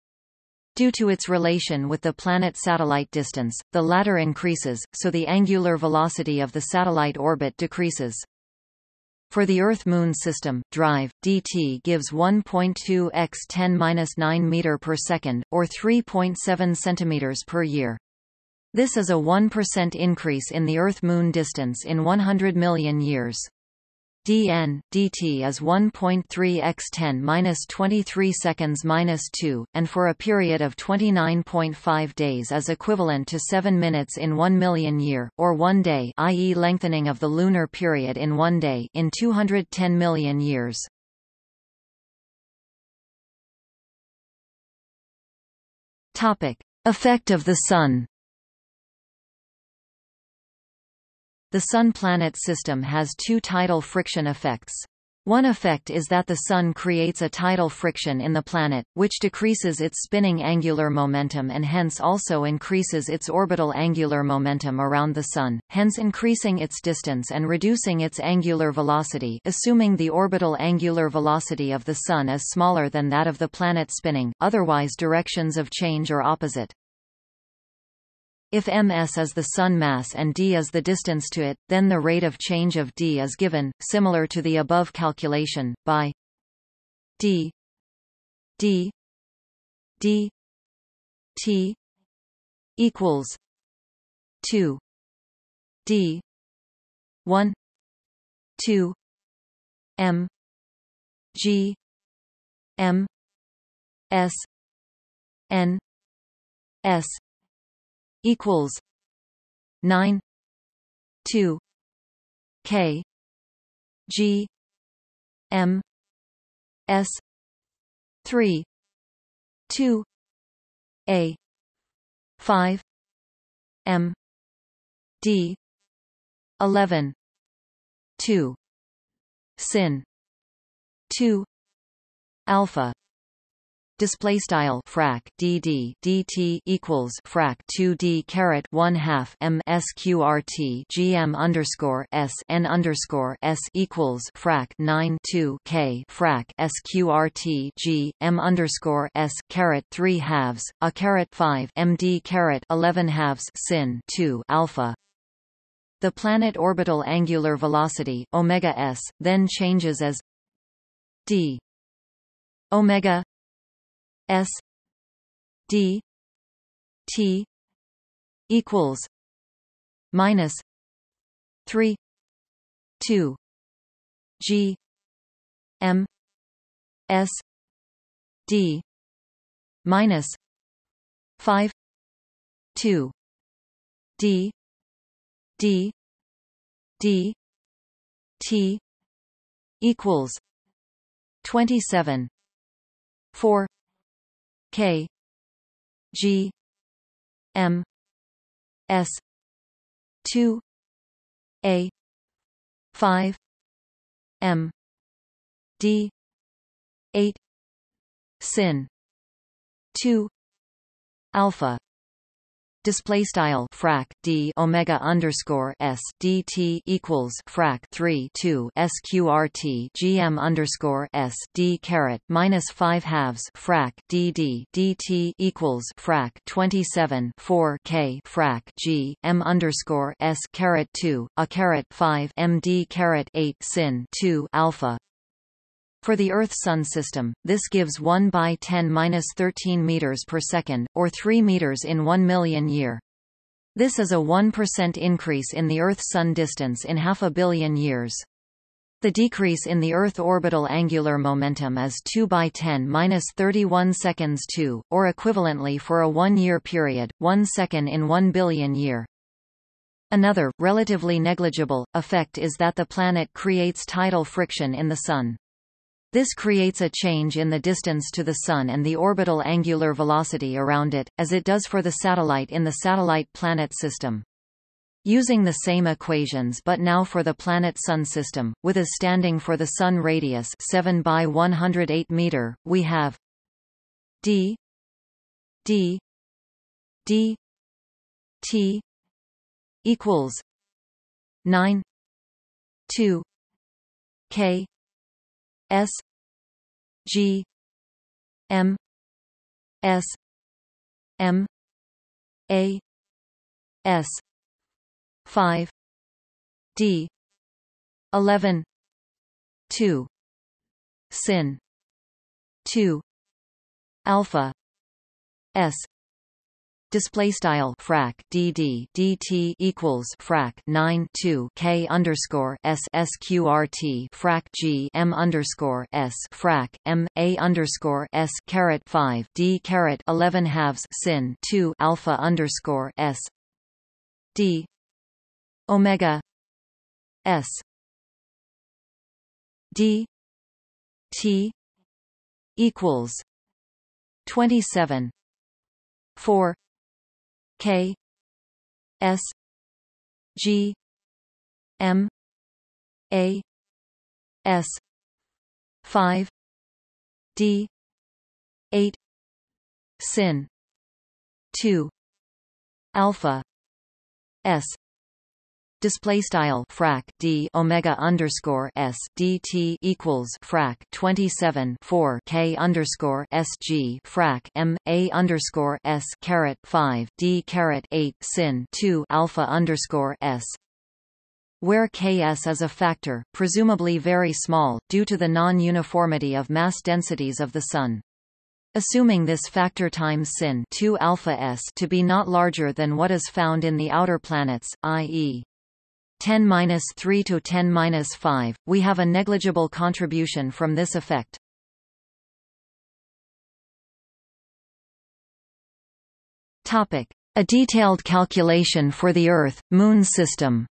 Due to its relation with the planet-satellite distance, the latter increases, so the angular velocity of the satellite orbit decreases. For the Earth-Moon system, drive dt gives 1.2 x 10^-9 meter per second, or 3.7 centimeters per year. This is a 1% increase in the Earth-Moon distance in 100 million years. dn dt is 1.3 x 10 minus 23 seconds minus 2, and for a period of 29.5 days is equivalent to 7 minutes in 1 million year, or 1 day i.e. lengthening of the lunar period in 1 day in 210 million years. Topic. Effect of the Sun The Sun-planet system has two tidal friction effects. One effect is that the Sun creates a tidal friction in the planet, which decreases its spinning angular momentum and hence also increases its orbital angular momentum around the Sun, hence increasing its distance and reducing its angular velocity assuming the orbital angular velocity of the Sun is smaller than that of the planet spinning, otherwise directions of change are opposite. If ms is the Sun mass and d is the distance to it, then the rate of change of d is given, similar to the above calculation, by d d d t equals 2 d 1 2 m g m s n s equals nine two K G M S three two A five M D eleven two sin two alpha display style frac dd dt equals frac 2 d caret 1 half m sqrt gm underscore s n underscore s equals frac 9 2 k frac sqrt g m underscore s caret 3 halves a caret 5 md caret 11 halves sin 2 alpha. The planet orbital angular velocity omega s then changes as d. Omega S D T equals minus three two G M S D minus five two D D D T equals twenty seven four K G M S two A five M D eight sin two alpha display style frac d omega underscore s dt equals frac 3 2 sqrt gm underscore s d caret minus 5 halves frac dd dt equals frac 27 4 k frac g m underscore s caret 2 a caret 5 md caret 8 sin 2 alpha for the Earth-Sun system, this gives 1 by 10^-13 meters per second, or 3 meters in 1 million year. This is a 1% increase in the Earth-Sun distance in half a billion years. The decrease in the Earth orbital angular momentum is 2 by 10^-31 seconds 2, or equivalently for a one-year period, 1 second in 1 billion year. Another, relatively negligible, effect is that the planet creates tidal friction in the Sun. This creates a change in the distance to the Sun and the orbital angular velocity around it, as it does for the satellite in the satellite-planet system. Using the same equations but now for the planet-Sun system, with a standing for the Sun radius 7 by 108 meter, we have d d d t equals 9 2 k S G M S M A S five D eleven two sin two alpha S display style frac dd dt equals frac 9 2 k underscore s sqrt frac g m underscore s frac m a underscore s caret 5 d caret 11 halves sin 2 alpha underscore s d omega s d t equals 27 4 K S G M A S five D eight sin two alpha S display style frac d omega underscore s dt equals frac 27 4 k underscore sg frac m a underscore s caret 5 d caret 8 sin 2 alpha underscore s where Ks is a factor, presumably very small, due to the non-uniformity of mass densities of the Sun. Assuming this factor times sin 2 alpha s to be not larger than what is found in the outer planets, i.e. 10-3 to 10-5, we have a negligible contribution from this effect. Topic: A detailed calculation for the Earth Moon system.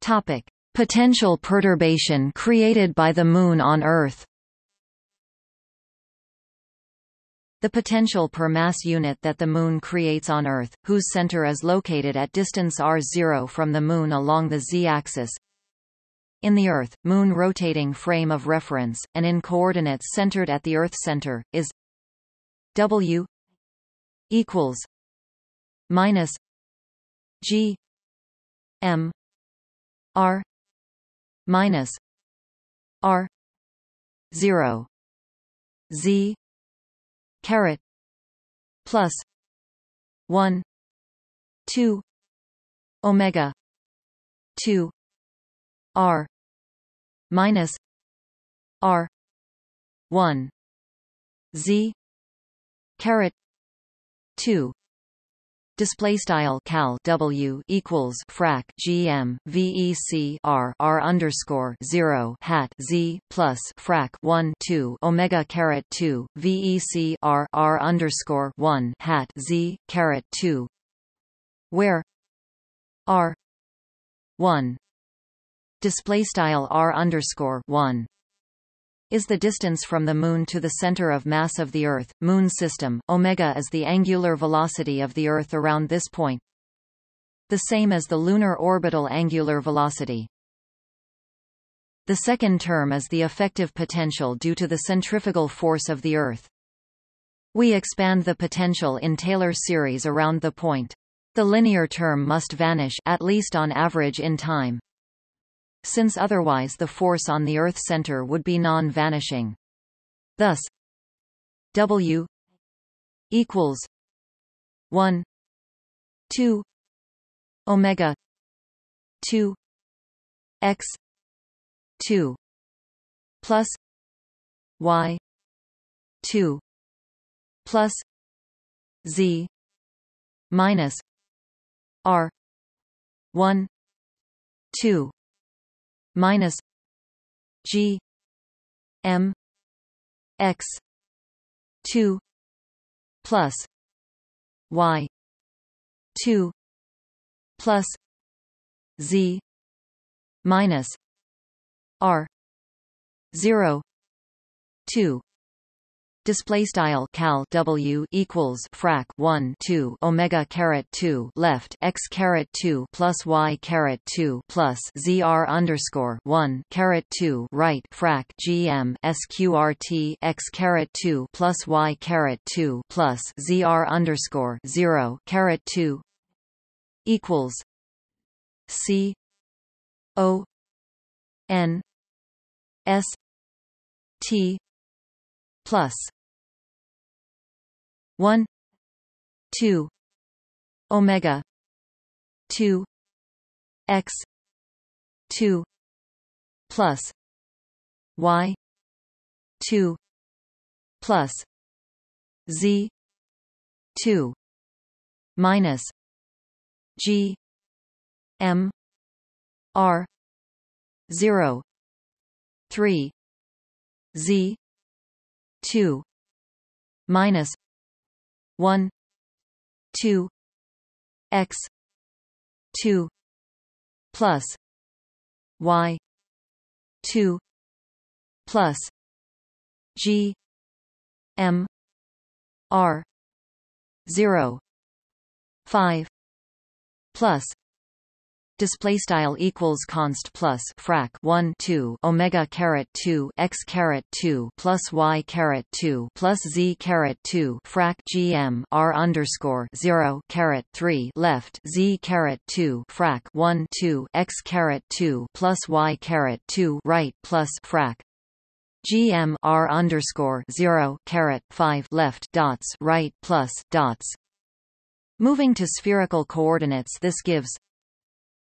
Topic: Potential perturbation created by the Moon on Earth. The potential per mass unit that the Moon creates on Earth, whose center is located at distance r0 from the Moon along the z-axis, in the Earth, Moon rotating frame of reference, and in coordinates centered at the Earth center, is W equals minus G M R minus R zero Z caret plus 1 2 omega 2 r minus r 1 z caret 2 display style cal W equals frac GM VEC R R underscore 0 hat Z plus frac 1 2 Omega caret 2 VEC R R underscore 1 hat Z caret 2 where R 1 display style R underscore 1 is the distance from the Moon to the center of mass of the Earth, Moon system, omega is the angular velocity of the Earth around this point the same as the lunar orbital angular velocity. The second term is the effective potential due to the centrifugal force of the Earth. We expand the potential in Taylor series around the point. The linear term must vanish at least on average in time since otherwise the force on the Earth center would be non-vanishing. Thus, W equals 1 2 omega 2 x 2 plus y 2 plus z minus r 1 2 minus G M X two plus Y two plus Z minus R zero two display style cal w equals frac 1 2 omega caret 2 left x caret 2 plus y caret 2 plus zr underscore 1 caret 2 right frac gm sqrt x caret 2 plus y caret 2 plus zr underscore 0 caret 2 equals c o n s t plus 1 2 omega 2 x 2 plus y 2 plus z 2 minus g m r 0 3 z 2 minus 1 2 x 2 plus y 2 plus g m r 0 5 plus display style equals const plus frac 1 2 omega caret 2 x caret 2 plus y caret 2 plus z caret 2 frac gm r underscore 0 caret 3 left z caret 2 frac 1 2 x caret 2 plus y caret 2 right plus frac gm r underscore 0 caret 5 left dots right plus dots. Moving to spherical coordinates this gives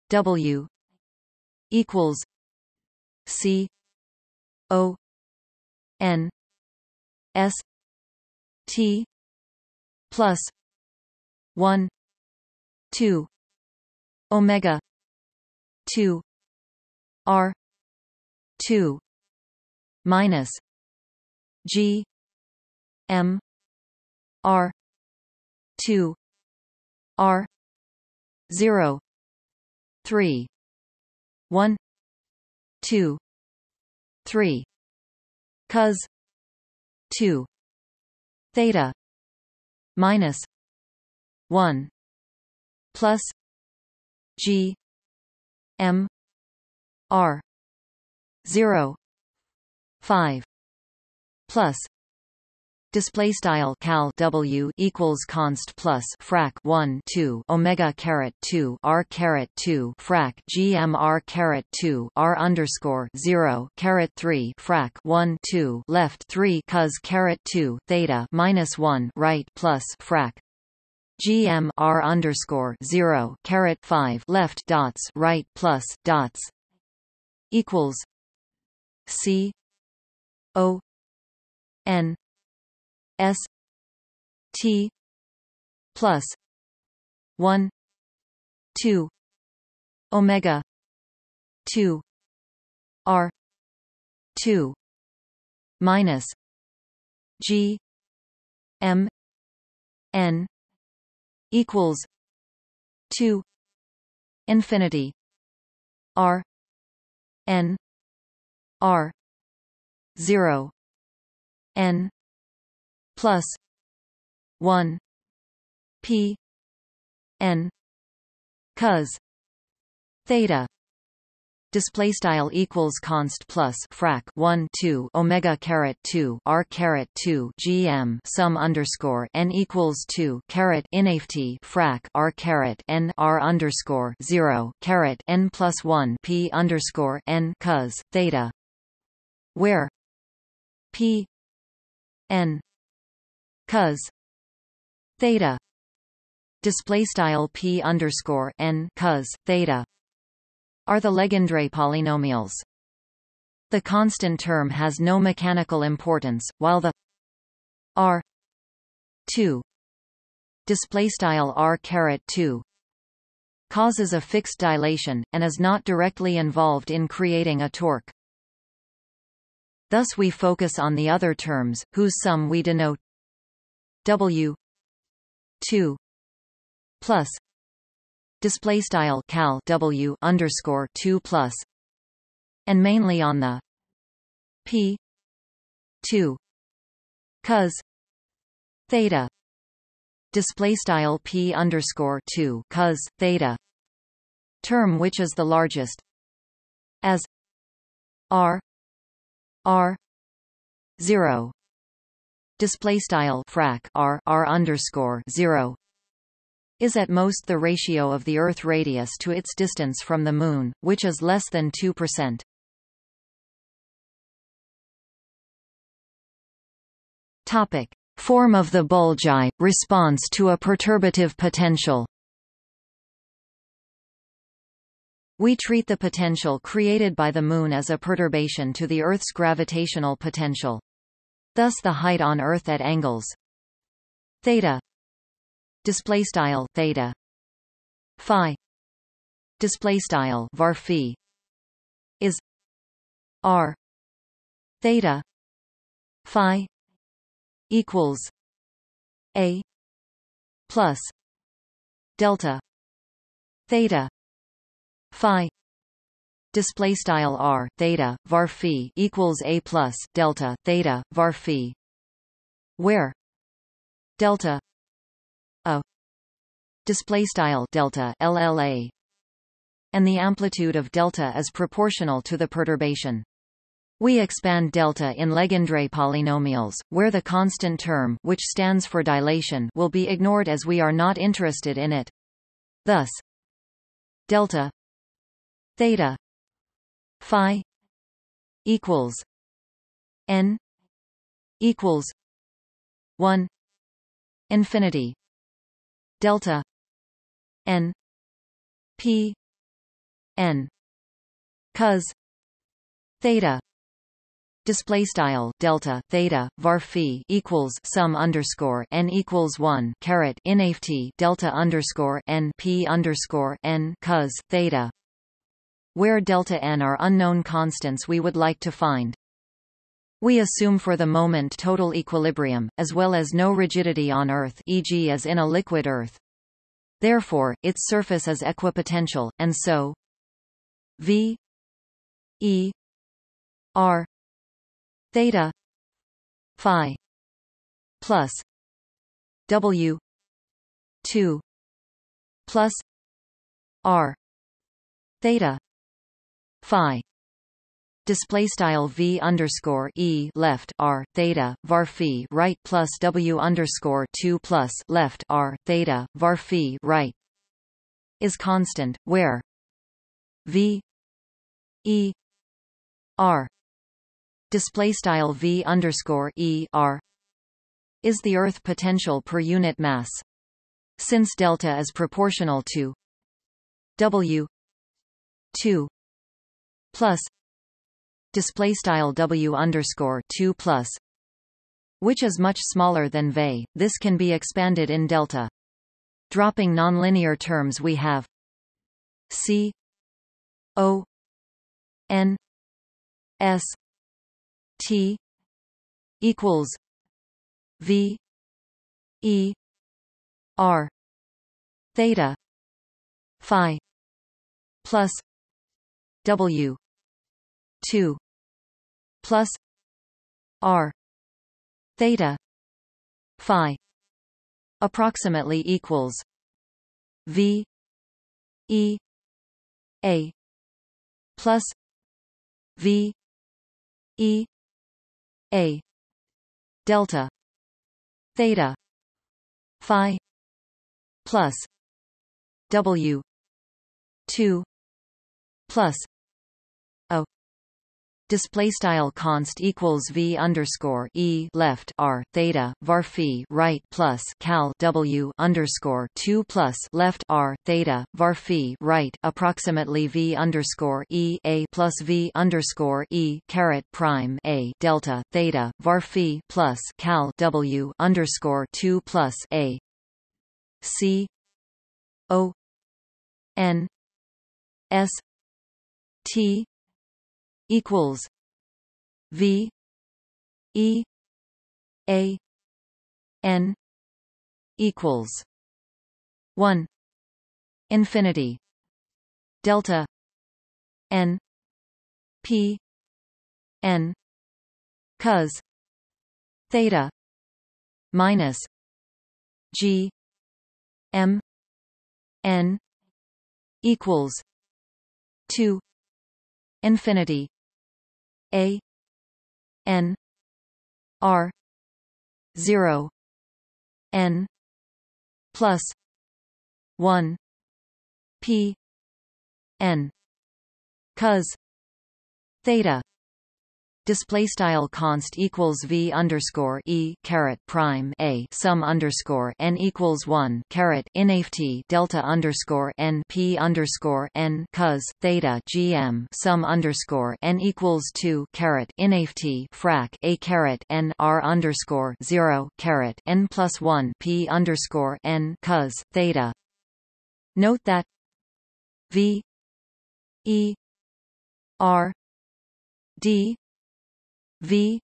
W equals C O N S T plus one two Omega two R two minus G M R two R zero three one two three cos two theta minus one plus G M R zero five plus display style cal w equals const plus frac 1 2 omega caret 2 r caret 2 frac gm r caret 2 r underscore 0 caret 3 frac 1 2 left 3 cos caret 2 theta minus 1 right plus frac gm r underscore 0 caret 5 left dots right plus dots equals c o n S T plus one two Omega two R two minus G M N equals two infinity R N R zero N plus 1 p n cos theta display style equals const plus frac 1 2 omega caret 2 r caret 2 gm sum underscore n equals 2 caret inft frac r caret n r underscore 0 caret n plus 1 p underscore n cos theta where p n cos theta display style p underscore n cos theta are the Legendre polynomials. The constant term has no mechanical importance, while the r 2 display style r caret 2 causes a fixed dilation and is not directly involved in creating a torque. Thus we focus on the other terms, whose sum we denote W. two plus display style cal W underscore two plus and mainly on the P two cos theta display style P underscore two cos theta term which is the largest as R R zero display style frac r r underscore 0 is at most the ratio of the Earth radius to its distance from the Moon, which is less than 2%. Topic. Form of the bulge response to a perturbative potential We treat the potential created by the Moon as a perturbation to the Earth's gravitational potential. Thus the height on Earth at angles. Theta. Display style theta. Phi. Display style var phi. Is. R. Theta. Phi. Equals. A. Plus. Delta. Theta. Phi display style r theta var phi equals a plus delta theta var phi. Where? Delta. A. Display style delta lla and the amplitude of delta is proportional to the perturbation. We expand delta in Legendre polynomials, where the constant term which stands for dilation will be ignored as we are not interested in it. Thus, delta theta phi equals n equals 1 infinity delta n p n cos theta display style delta theta var phi equals sum underscore n equals one caret inft delta underscore n p underscore n cos theta where delta n are unknown constants we would like to find. We assume for the moment total equilibrium, as well as no rigidity on Earth e.g. as in a liquid Earth. Therefore, its surface is equipotential, and so v e r theta phi plus w 2 plus r theta phi. Display style v underscore e left r theta var phi right plus w underscore 2 plus left r theta var phi right. Is constant where? V. E. R. Display style v underscore e r. Is the Earth potential per unit mass. Since delta is proportional to w 2 plus display style w underscore 2 plus which is much smaller than v. This can be expanded in delta dropping nonlinear terms we have c o n s T equals V E R theta Phi plus W two plus R theta Phi approximately equals V E A plus V E a delta theta phi plus w 2 plus display style const equals v underscore e left r theta var phi right plus cal w underscore two plus left r theta var phi right approximately v underscore e a plus v underscore e caret prime a delta theta var phi plus cal w underscore two plus a. C o n s t equals V E A N equals one infinity delta N P N cos theta minus G M N equals two infinity a N R zero N plus one P N cos theta display style const equals v underscore e caret prime a sum underscore n equals one caret inft delta underscore n p underscore n cos theta gm sum underscore n equals two caret inft frac a caret n r underscore zero caret n plus one p underscore n cos theta. Note that v e r d V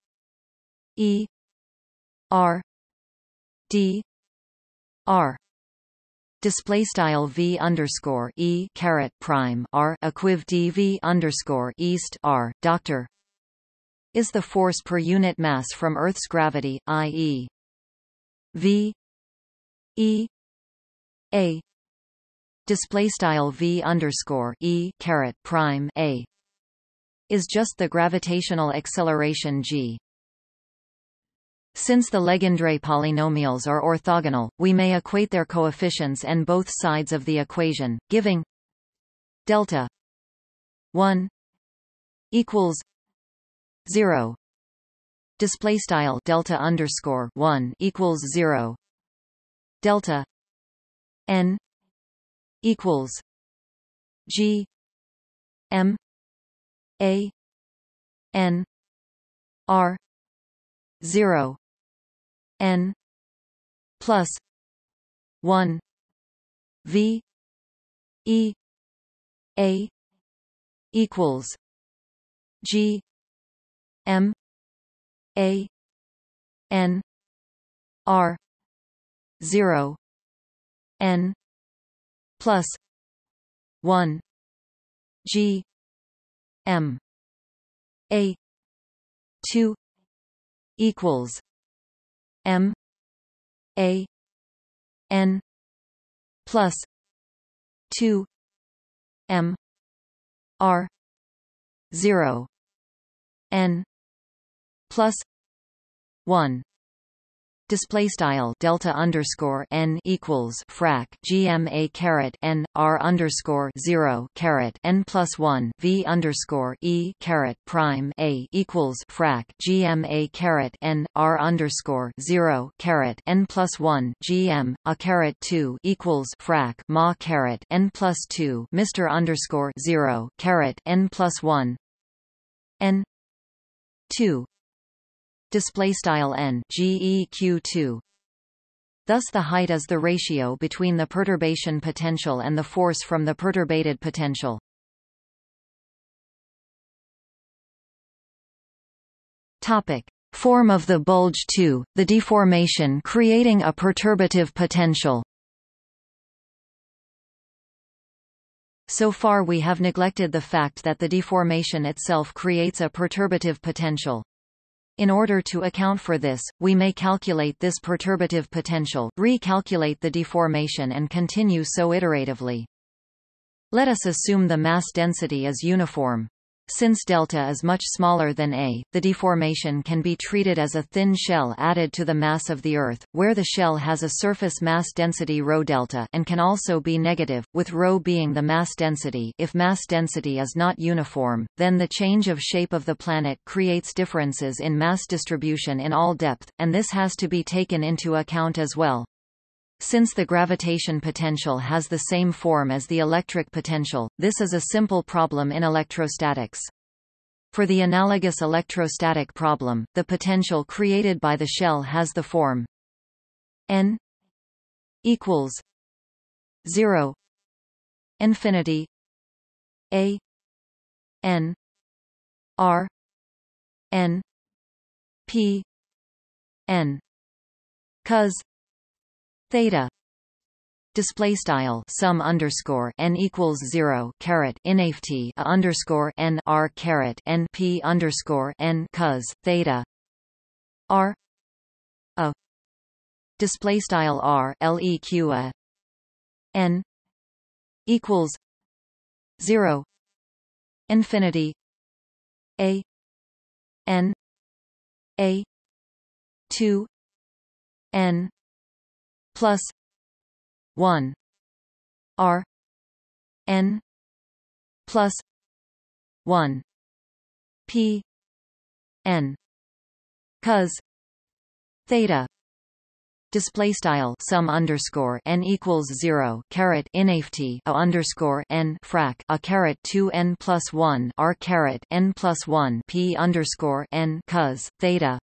E R D R. Display style v underscore e caret prime r equiv dv underscore east r. Doctor. Is the force per unit mass from Earth's gravity, i.e. v e a. Display style v underscore e caret prime a is just the gravitational acceleration g. Since the Legendre polynomials are orthogonal, we may equate their coefficients and both sides of the equation, giving delta 1 equals 0 display style delta underscore 1 equals 0 delta n equals g m a N R zero N plus one V E A equals G M A N R zero N plus one G M. A. two equals M. A. N. plus two M. R. zero N. plus one display style delta underscore n equals frac gma caret n r underscore zero caret n plus one v underscore e caret prime a equals frac gma caret n r underscore zero caret n plus one gm a caret two equals frac ma caret n plus two Mr underscore zero caret n plus one n two display style n geq2 Thus the height is the ratio between the perturbation potential and the force from the perturbated potential. Topic: Form of the bulge 2, the deformation creating a perturbative potential. So far we have neglected the fact that the deformation itself creates a perturbative potential. In order to account for this, we may calculate this perturbative potential, recalculate the deformation and continue so iteratively. Let us assume the mass density is uniform. Since delta is much smaller than A, the deformation can be treated as a thin shell added to the mass of the Earth, where the shell has a surface mass density ρ delta and can also be negative, with ρ being the mass density if mass density is not uniform, then the change of shape of the planet creates differences in mass distribution in all depth, and this has to be taken into account as well. Since the gravitation potential has the same form as the electric potential, this is a simple problem in electrostatics. For the analogous electrostatic problem, the potential created by the shell has the form n equals 0 infinity a n r n p n cos theta. Display style sum underscore n equals zero caret inft a underscore n r caret n p underscore n cos theta. R. A. Display style r leq a n equals zero infinity a n a two n plus 1 r n plus 1 p n cos theta display style sum underscore n equals zero caret inafty a underscore n frac a caret two n plus one r caret n plus one p underscore n cos theta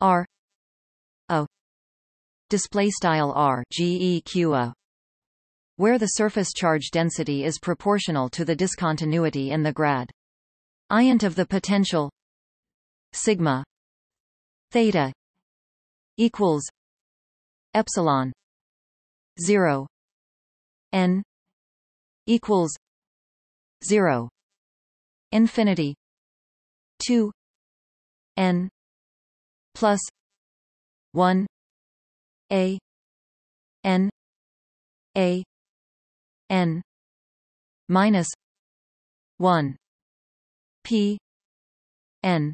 r display style r where the surface charge density is proportional to the discontinuity in the grad iant of the potential sigma theta equals epsilon 0 n equals 0 infinity 2 n plus 1 a. N. A. N. Minus 1 p n.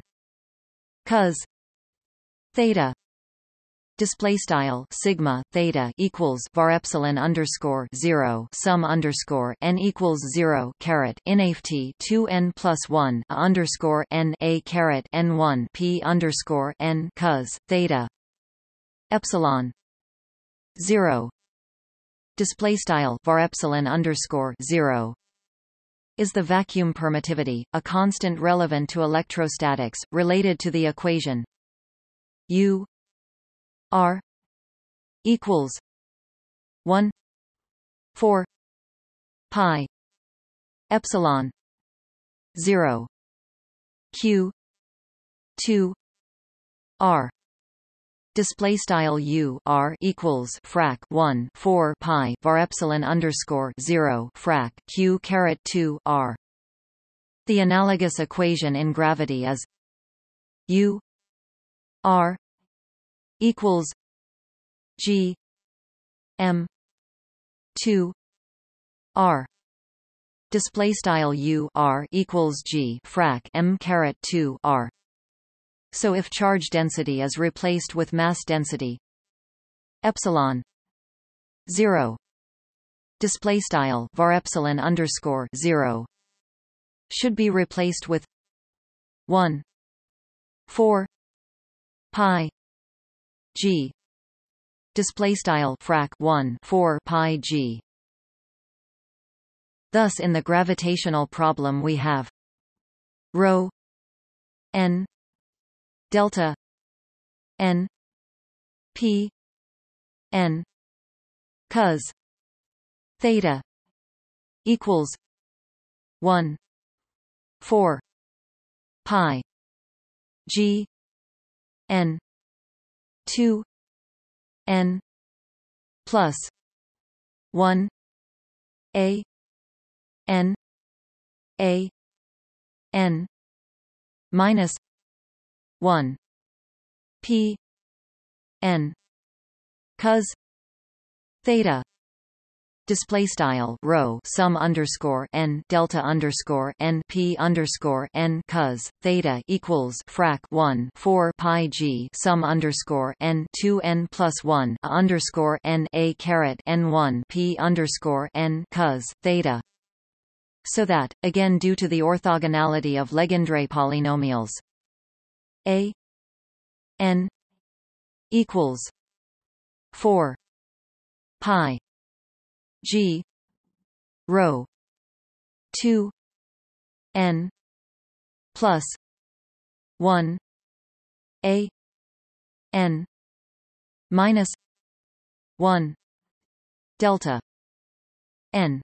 Cos theta display style sigma theta equals var epsilon underscore zero sum underscore n equals zero caret inafty two n plus one a underscore n a caret n one p underscore n cos theta epsilon zero. Display style var epsilon underscore zero. Is the vacuum permittivity, a constant relevant to electrostatics, related to the equation? U R equals one four pi epsilon zero Q two R display style u r equals frac 1 4 pi var epsilon underscore 0 frac q caret 2 r. The analogous equation in gravity is u r equals G M two R. Display style U R equals G frac M caret 2 R so if charge density is replaced with mass density epsilon 0 display style var epsilon underscore 0 should be replaced with 1 4 pi g. Display style frac 1 4 pi g. Thus in the gravitational problem we have rho n delta n p n cos theta equals 1 4 pi g n 2 n plus 1 a n a n minus 1 p. N. Cos. Theta. Display style rho sum underscore n delta underscore n p underscore n cos theta equals frac 1 4 pi g sum underscore n 2 n plus 1 a underscore n a caret n 1 p underscore n cos theta. So that again due to the orthogonality of Legendre polynomials a n equals 4 pi G rho two N plus one A N minus one delta N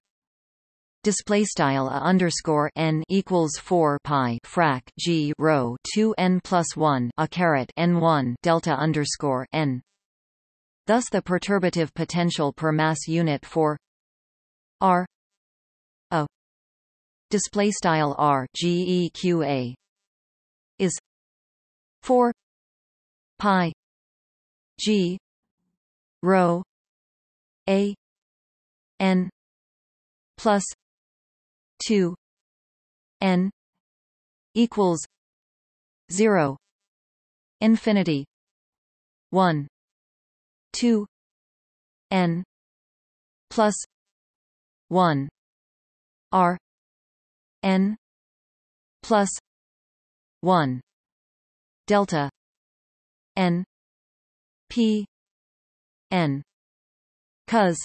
display style a underscore n equals 4 pi frac g rho 2 n plus 1 a caret n 1 delta underscore n. Thus the perturbative potential per mass unit for R a display style R GEQA is 4 pi G rho a n plus 2 n equals 0 infinity 1 2 n plus 1 r n plus 1 delta n p n. Cos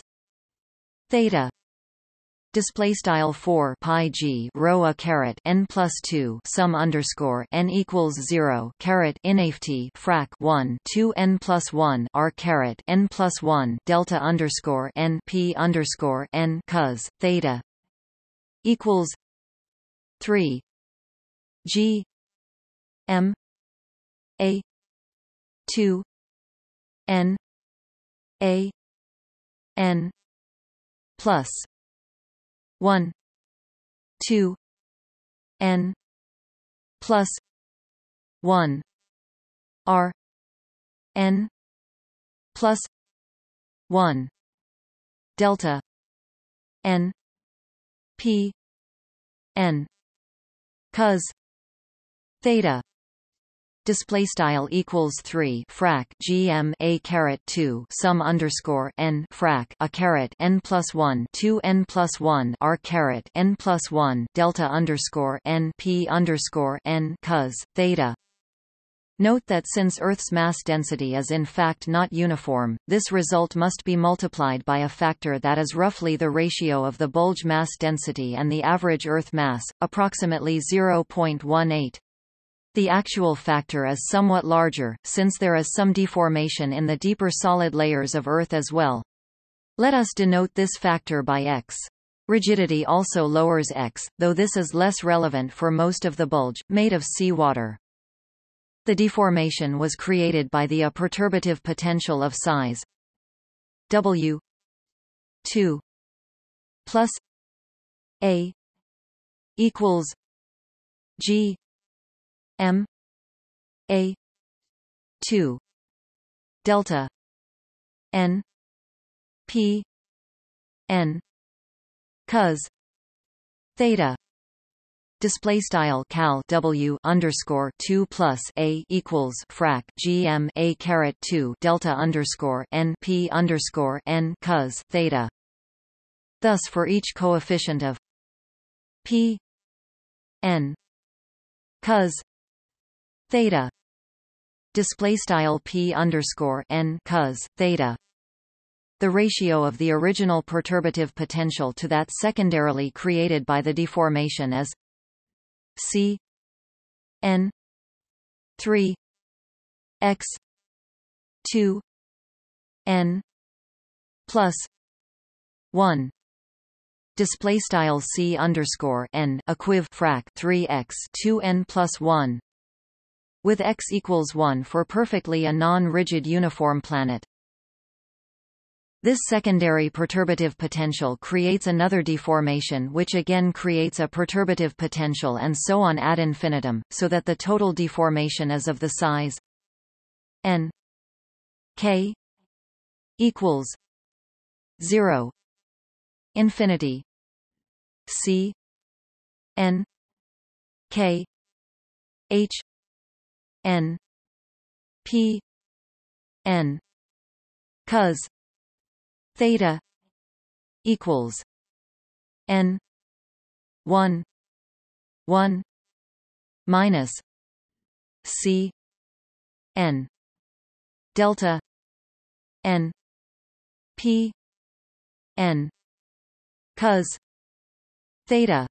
theta display style 4 pi g rho a caret n plus 2 sum underscore n equals 0 caret inft frac 1 2 n plus 1 r caret n plus 1 delta underscore n p underscore n cos theta equals 3 g m a 2 n a n plus 1 2 n plus 1 r n plus 1 delta n p n cos theta display style equals 3 frac gm a caret 2 sum underscore n frac a caret n plus 1 2 n plus 1 r caret n plus 1 delta underscore n p underscore n cos theta Note that since Earth's mass density is in fact not uniform, this result must be multiplied by a factor that is roughly the ratio of the bulge mass density and the average Earth mass, approximately 0.18. The actual factor is somewhat larger, since there is some deformation in the deeper solid layers of Earth as well. Let us denote this factor by x. Rigidity also lowers x, though this is less relevant for most of the bulge, made of sea water. The deformation was created by the a perturbative potential of size W 2 plus A equals G M A two delta N P N cos theta display style cal w underscore 2 plus a equals frac gm a caret 2 delta underscore n p underscore n cos theta. Thus for each coefficient of p n cos theta. Display style p underscore n cos theta. The ratio of the original perturbative potential to that secondarily created by the deformation is c n 3 x 2 n plus 1 display style c underscore n equiv frac 3 x 2 n plus 1 with x equals 1 for perfectly a non-rigid uniform planet. This secondary perturbative potential creates another deformation which again creates a perturbative potential and so on ad infinitum, so that the total deformation is of the size n k equals 0 infinity c n k h n. P. N. Cos. Theta. Equals. N. 1 1 minus. C. N. Delta. N. P. N. Cos. Theta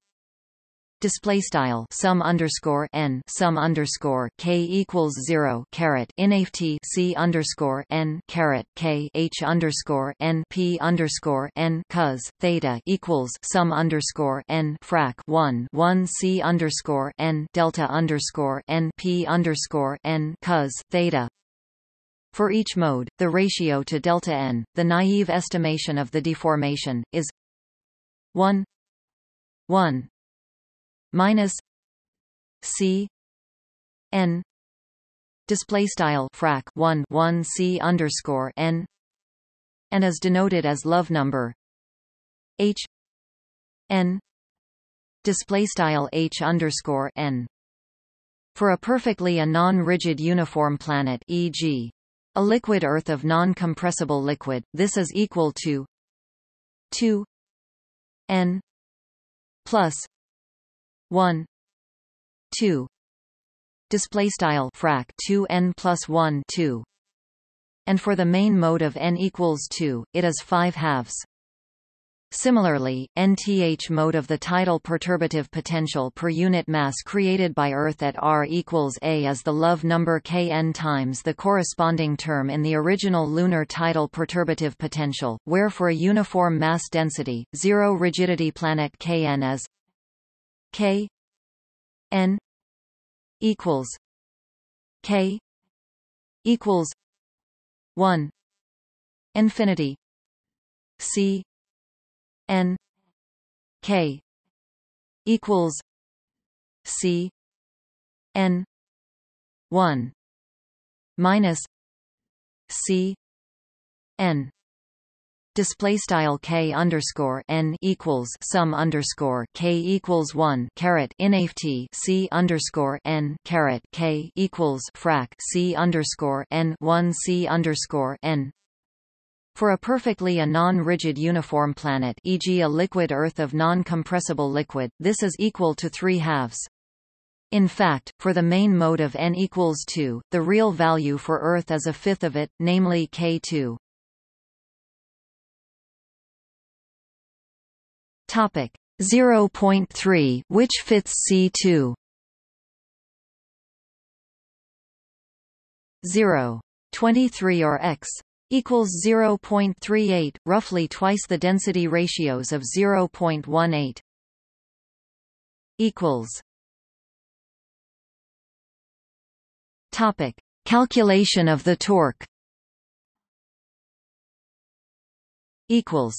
display style sum underscore n sum underscore k equals zero caret inft c underscore n caret k h underscore n p underscore n cos theta equals sum underscore n frac one one c underscore n delta underscore n p underscore n cos theta. For each mode, the ratio to delta n, the naive estimation of the deformation, is 1 1 minus C N display style frac 1 1 C underscore N and is denoted as love number H N display style H underscore N for a perfectly a non-rigid uniform planet e.g. a liquid Earth of non-compressible liquid, this is equal to 2 n plus 1 2 display style frac 2 n plus 1 2 and for the main mode of n equals 2 it is 5 halves. Similarly, nth mode of the tidal perturbative potential per unit mass created by Earth at r equals a is the Love number kn times the corresponding term in the original lunar tidal perturbative potential, where for a uniform mass density, zero rigidity planet kn is k n equals k equals 1 infinity c n k equals c n 1 minus c n display style k underscore n equals sum underscore k equals one caret inft c underscore n caret k equals frac c underscore n one c underscore n for a perfectly a non-rigid uniform planet e.g. a liquid Earth of non-compressible liquid, this is equal to 3 halves. In fact, for the main mode of n equals 2, the real value for Earth is a fifth of it, namely k2. Topic 0.3 which fits C2 0 23 or x equals 0.38, roughly twice the density ratios of 0.18. equals Topic: Calculation of the torque. Equals.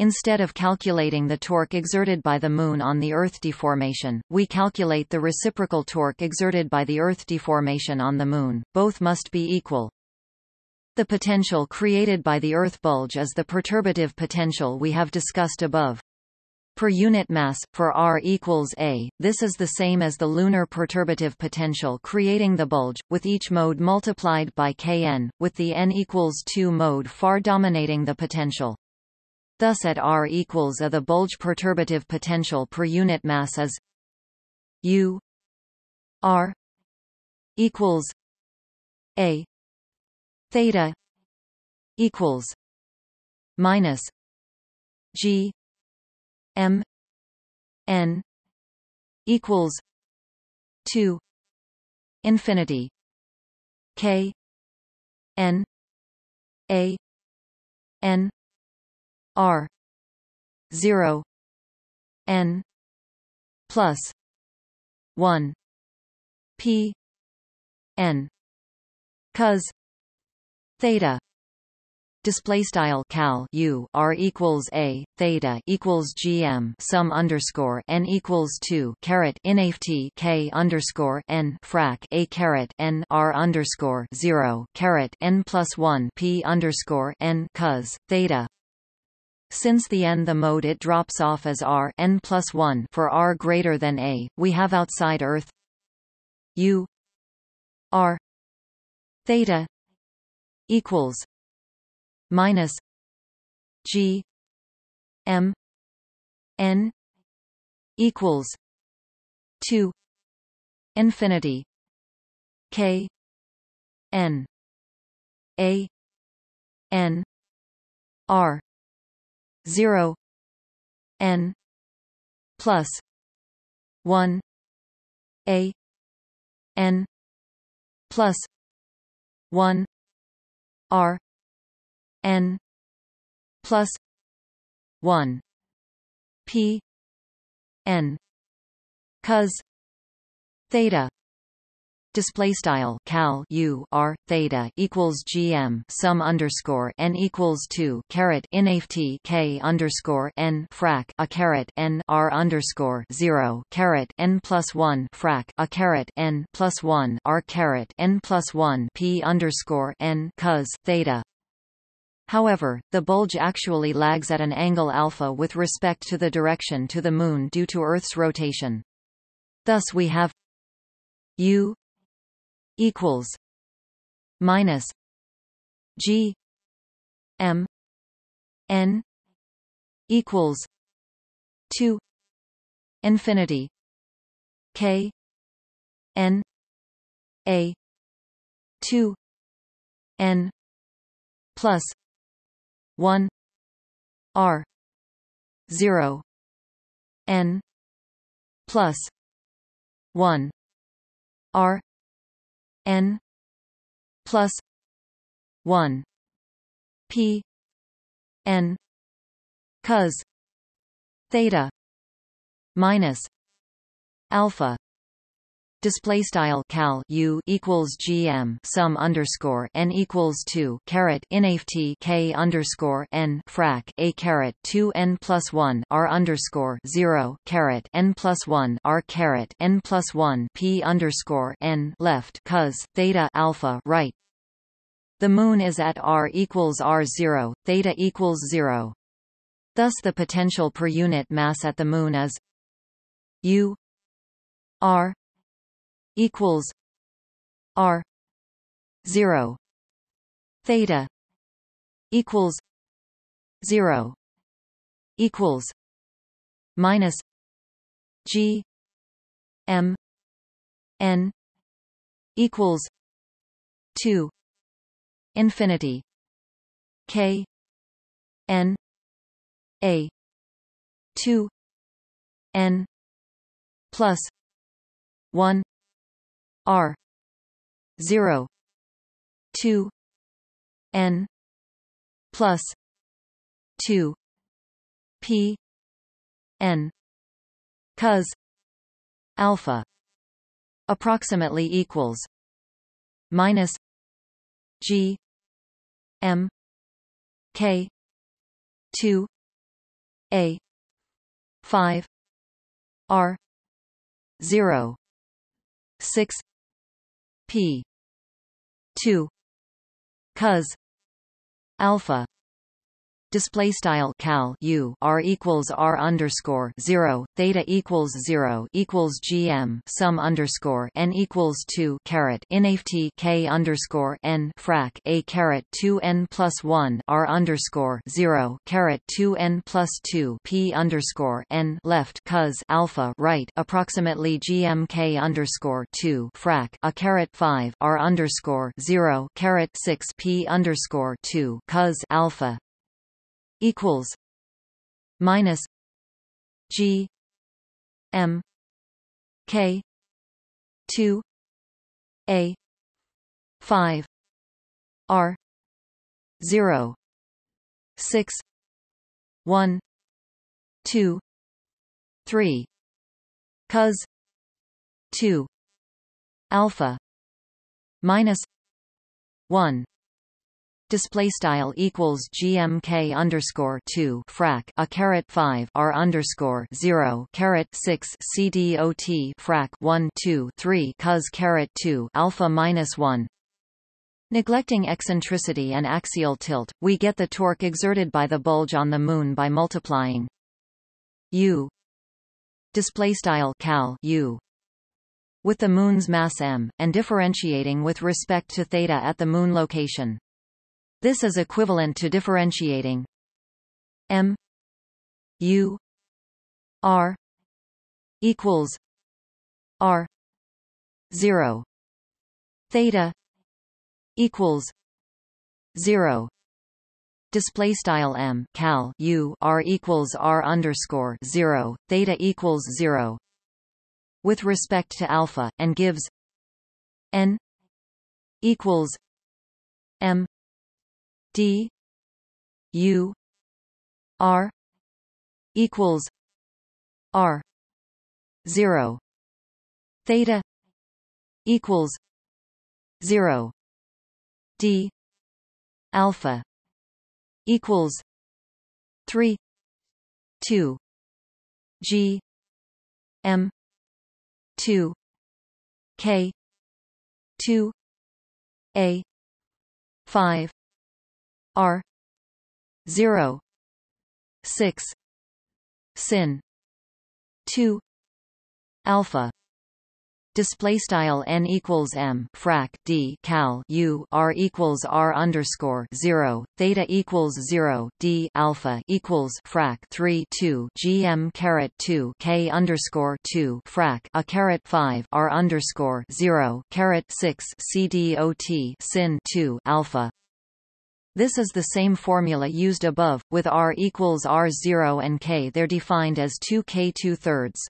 Instead of calculating the torque exerted by the Moon on the Earth deformation, we calculate the reciprocal torque exerted by the Earth deformation on the Moon. Both must be equal. The potential created by the Earth bulge is the perturbative potential we have discussed above. Per unit mass, for r equals a, this is the same as the lunar perturbative potential creating the bulge, with each mode multiplied by kn, with the n equals 2 mode far dominating the potential. Thus at r equals a the bulge perturbative potential per unit mass is u r equals a theta equals minus G M N equals two infinity K N A N R. zero. N. Plus. one. P. N. Cos. theta. Display style cal u r equals a theta equals gm sum underscore n equals 2 caret inft k underscore n frac a caret n r underscore 0 caret n plus 1 p underscore n cos theta since the n the mode it drops off as r n plus 1 for r greater than a we have outside earth u r theta equals minus G M N equals two infinity K N A N R zero N plus one A N plus one R N plus one P N cos theta display style cal u r theta equals gm sum underscore n equals 2 caret inft k underscore n frac a caret n r underscore 0 caret n plus 1 frac a caret n plus 1 r caret n plus 1 p underscore n cos theta However, the bulge actually lags at an angle alpha with respect to the direction to the Moon due to Earth's rotation. Thus we have u equals minus G M N equals two infinity K N a 2 n plus 1 r 0 n plus 1 r n plus 1 p n cos theta minus alpha display style cal u equals gm sum underscore n equals 2 caret inft k underscore n frac a caret 2 n plus 1 r underscore 0 caret n plus 1 r caret n plus 1 p underscore n left cos theta alpha right. The moon is at r equals r0 theta equals 0 thus the potential per unit mass at the moon is u r equals R zero theta equals zero equals minus G M N equals two infinity K N A two N plus one R. 0 2 N. plus two. P. N. cos alpha approximately equals minus G M K two A five R zero six P. two. Cos. alpha display style cal u r equals r underscore zero theta equals zero equals gm sum underscore n equals two caret inft k underscore n frac a caret two n plus one r underscore zero caret two n plus two p underscore n left cos alpha right approximately gm k underscore two frac a caret five r underscore zero caret six p underscore two cos alpha equals minus G M K two A five R zero six one two three cos two alpha minus one display style equals gmk underscore 2 frac a caret 5 r underscore 0 caret 6 cdot frac 1 2 3 cos caret 2 alpha minus 1 Neglecting eccentricity and axial tilt, we get the torque exerted by the bulge on the Moon by multiplying u. Display style cal u. With the Moon's mass m, and differentiating with respect to theta at the Moon location. This is equivalent to differentiating m u r equals r 0 theta equals 0 display style m cal u r equals r underscore 0 theta equals 0 with respect to alpha and gives n equals m d u r equals r 0 theta equals 0 d alpha equals 3 2 g m 2 k 2 a 5 R. zero. six. Sin. two. Alpha. Display style n equals m frac d cal u r equals r underscore zero theta equals zero d alpha equals frac three two gm caret two k underscore two frac a caret five r underscore zero caret six c dot sin two alpha. This is the same formula used above, with r equals r0 and k there defined as 2 k 2 thirds.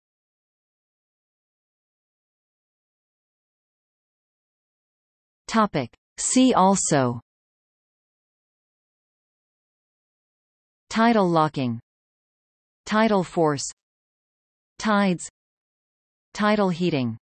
Topic. See also. Tidal locking. Tidal force. Tides. Tidal heating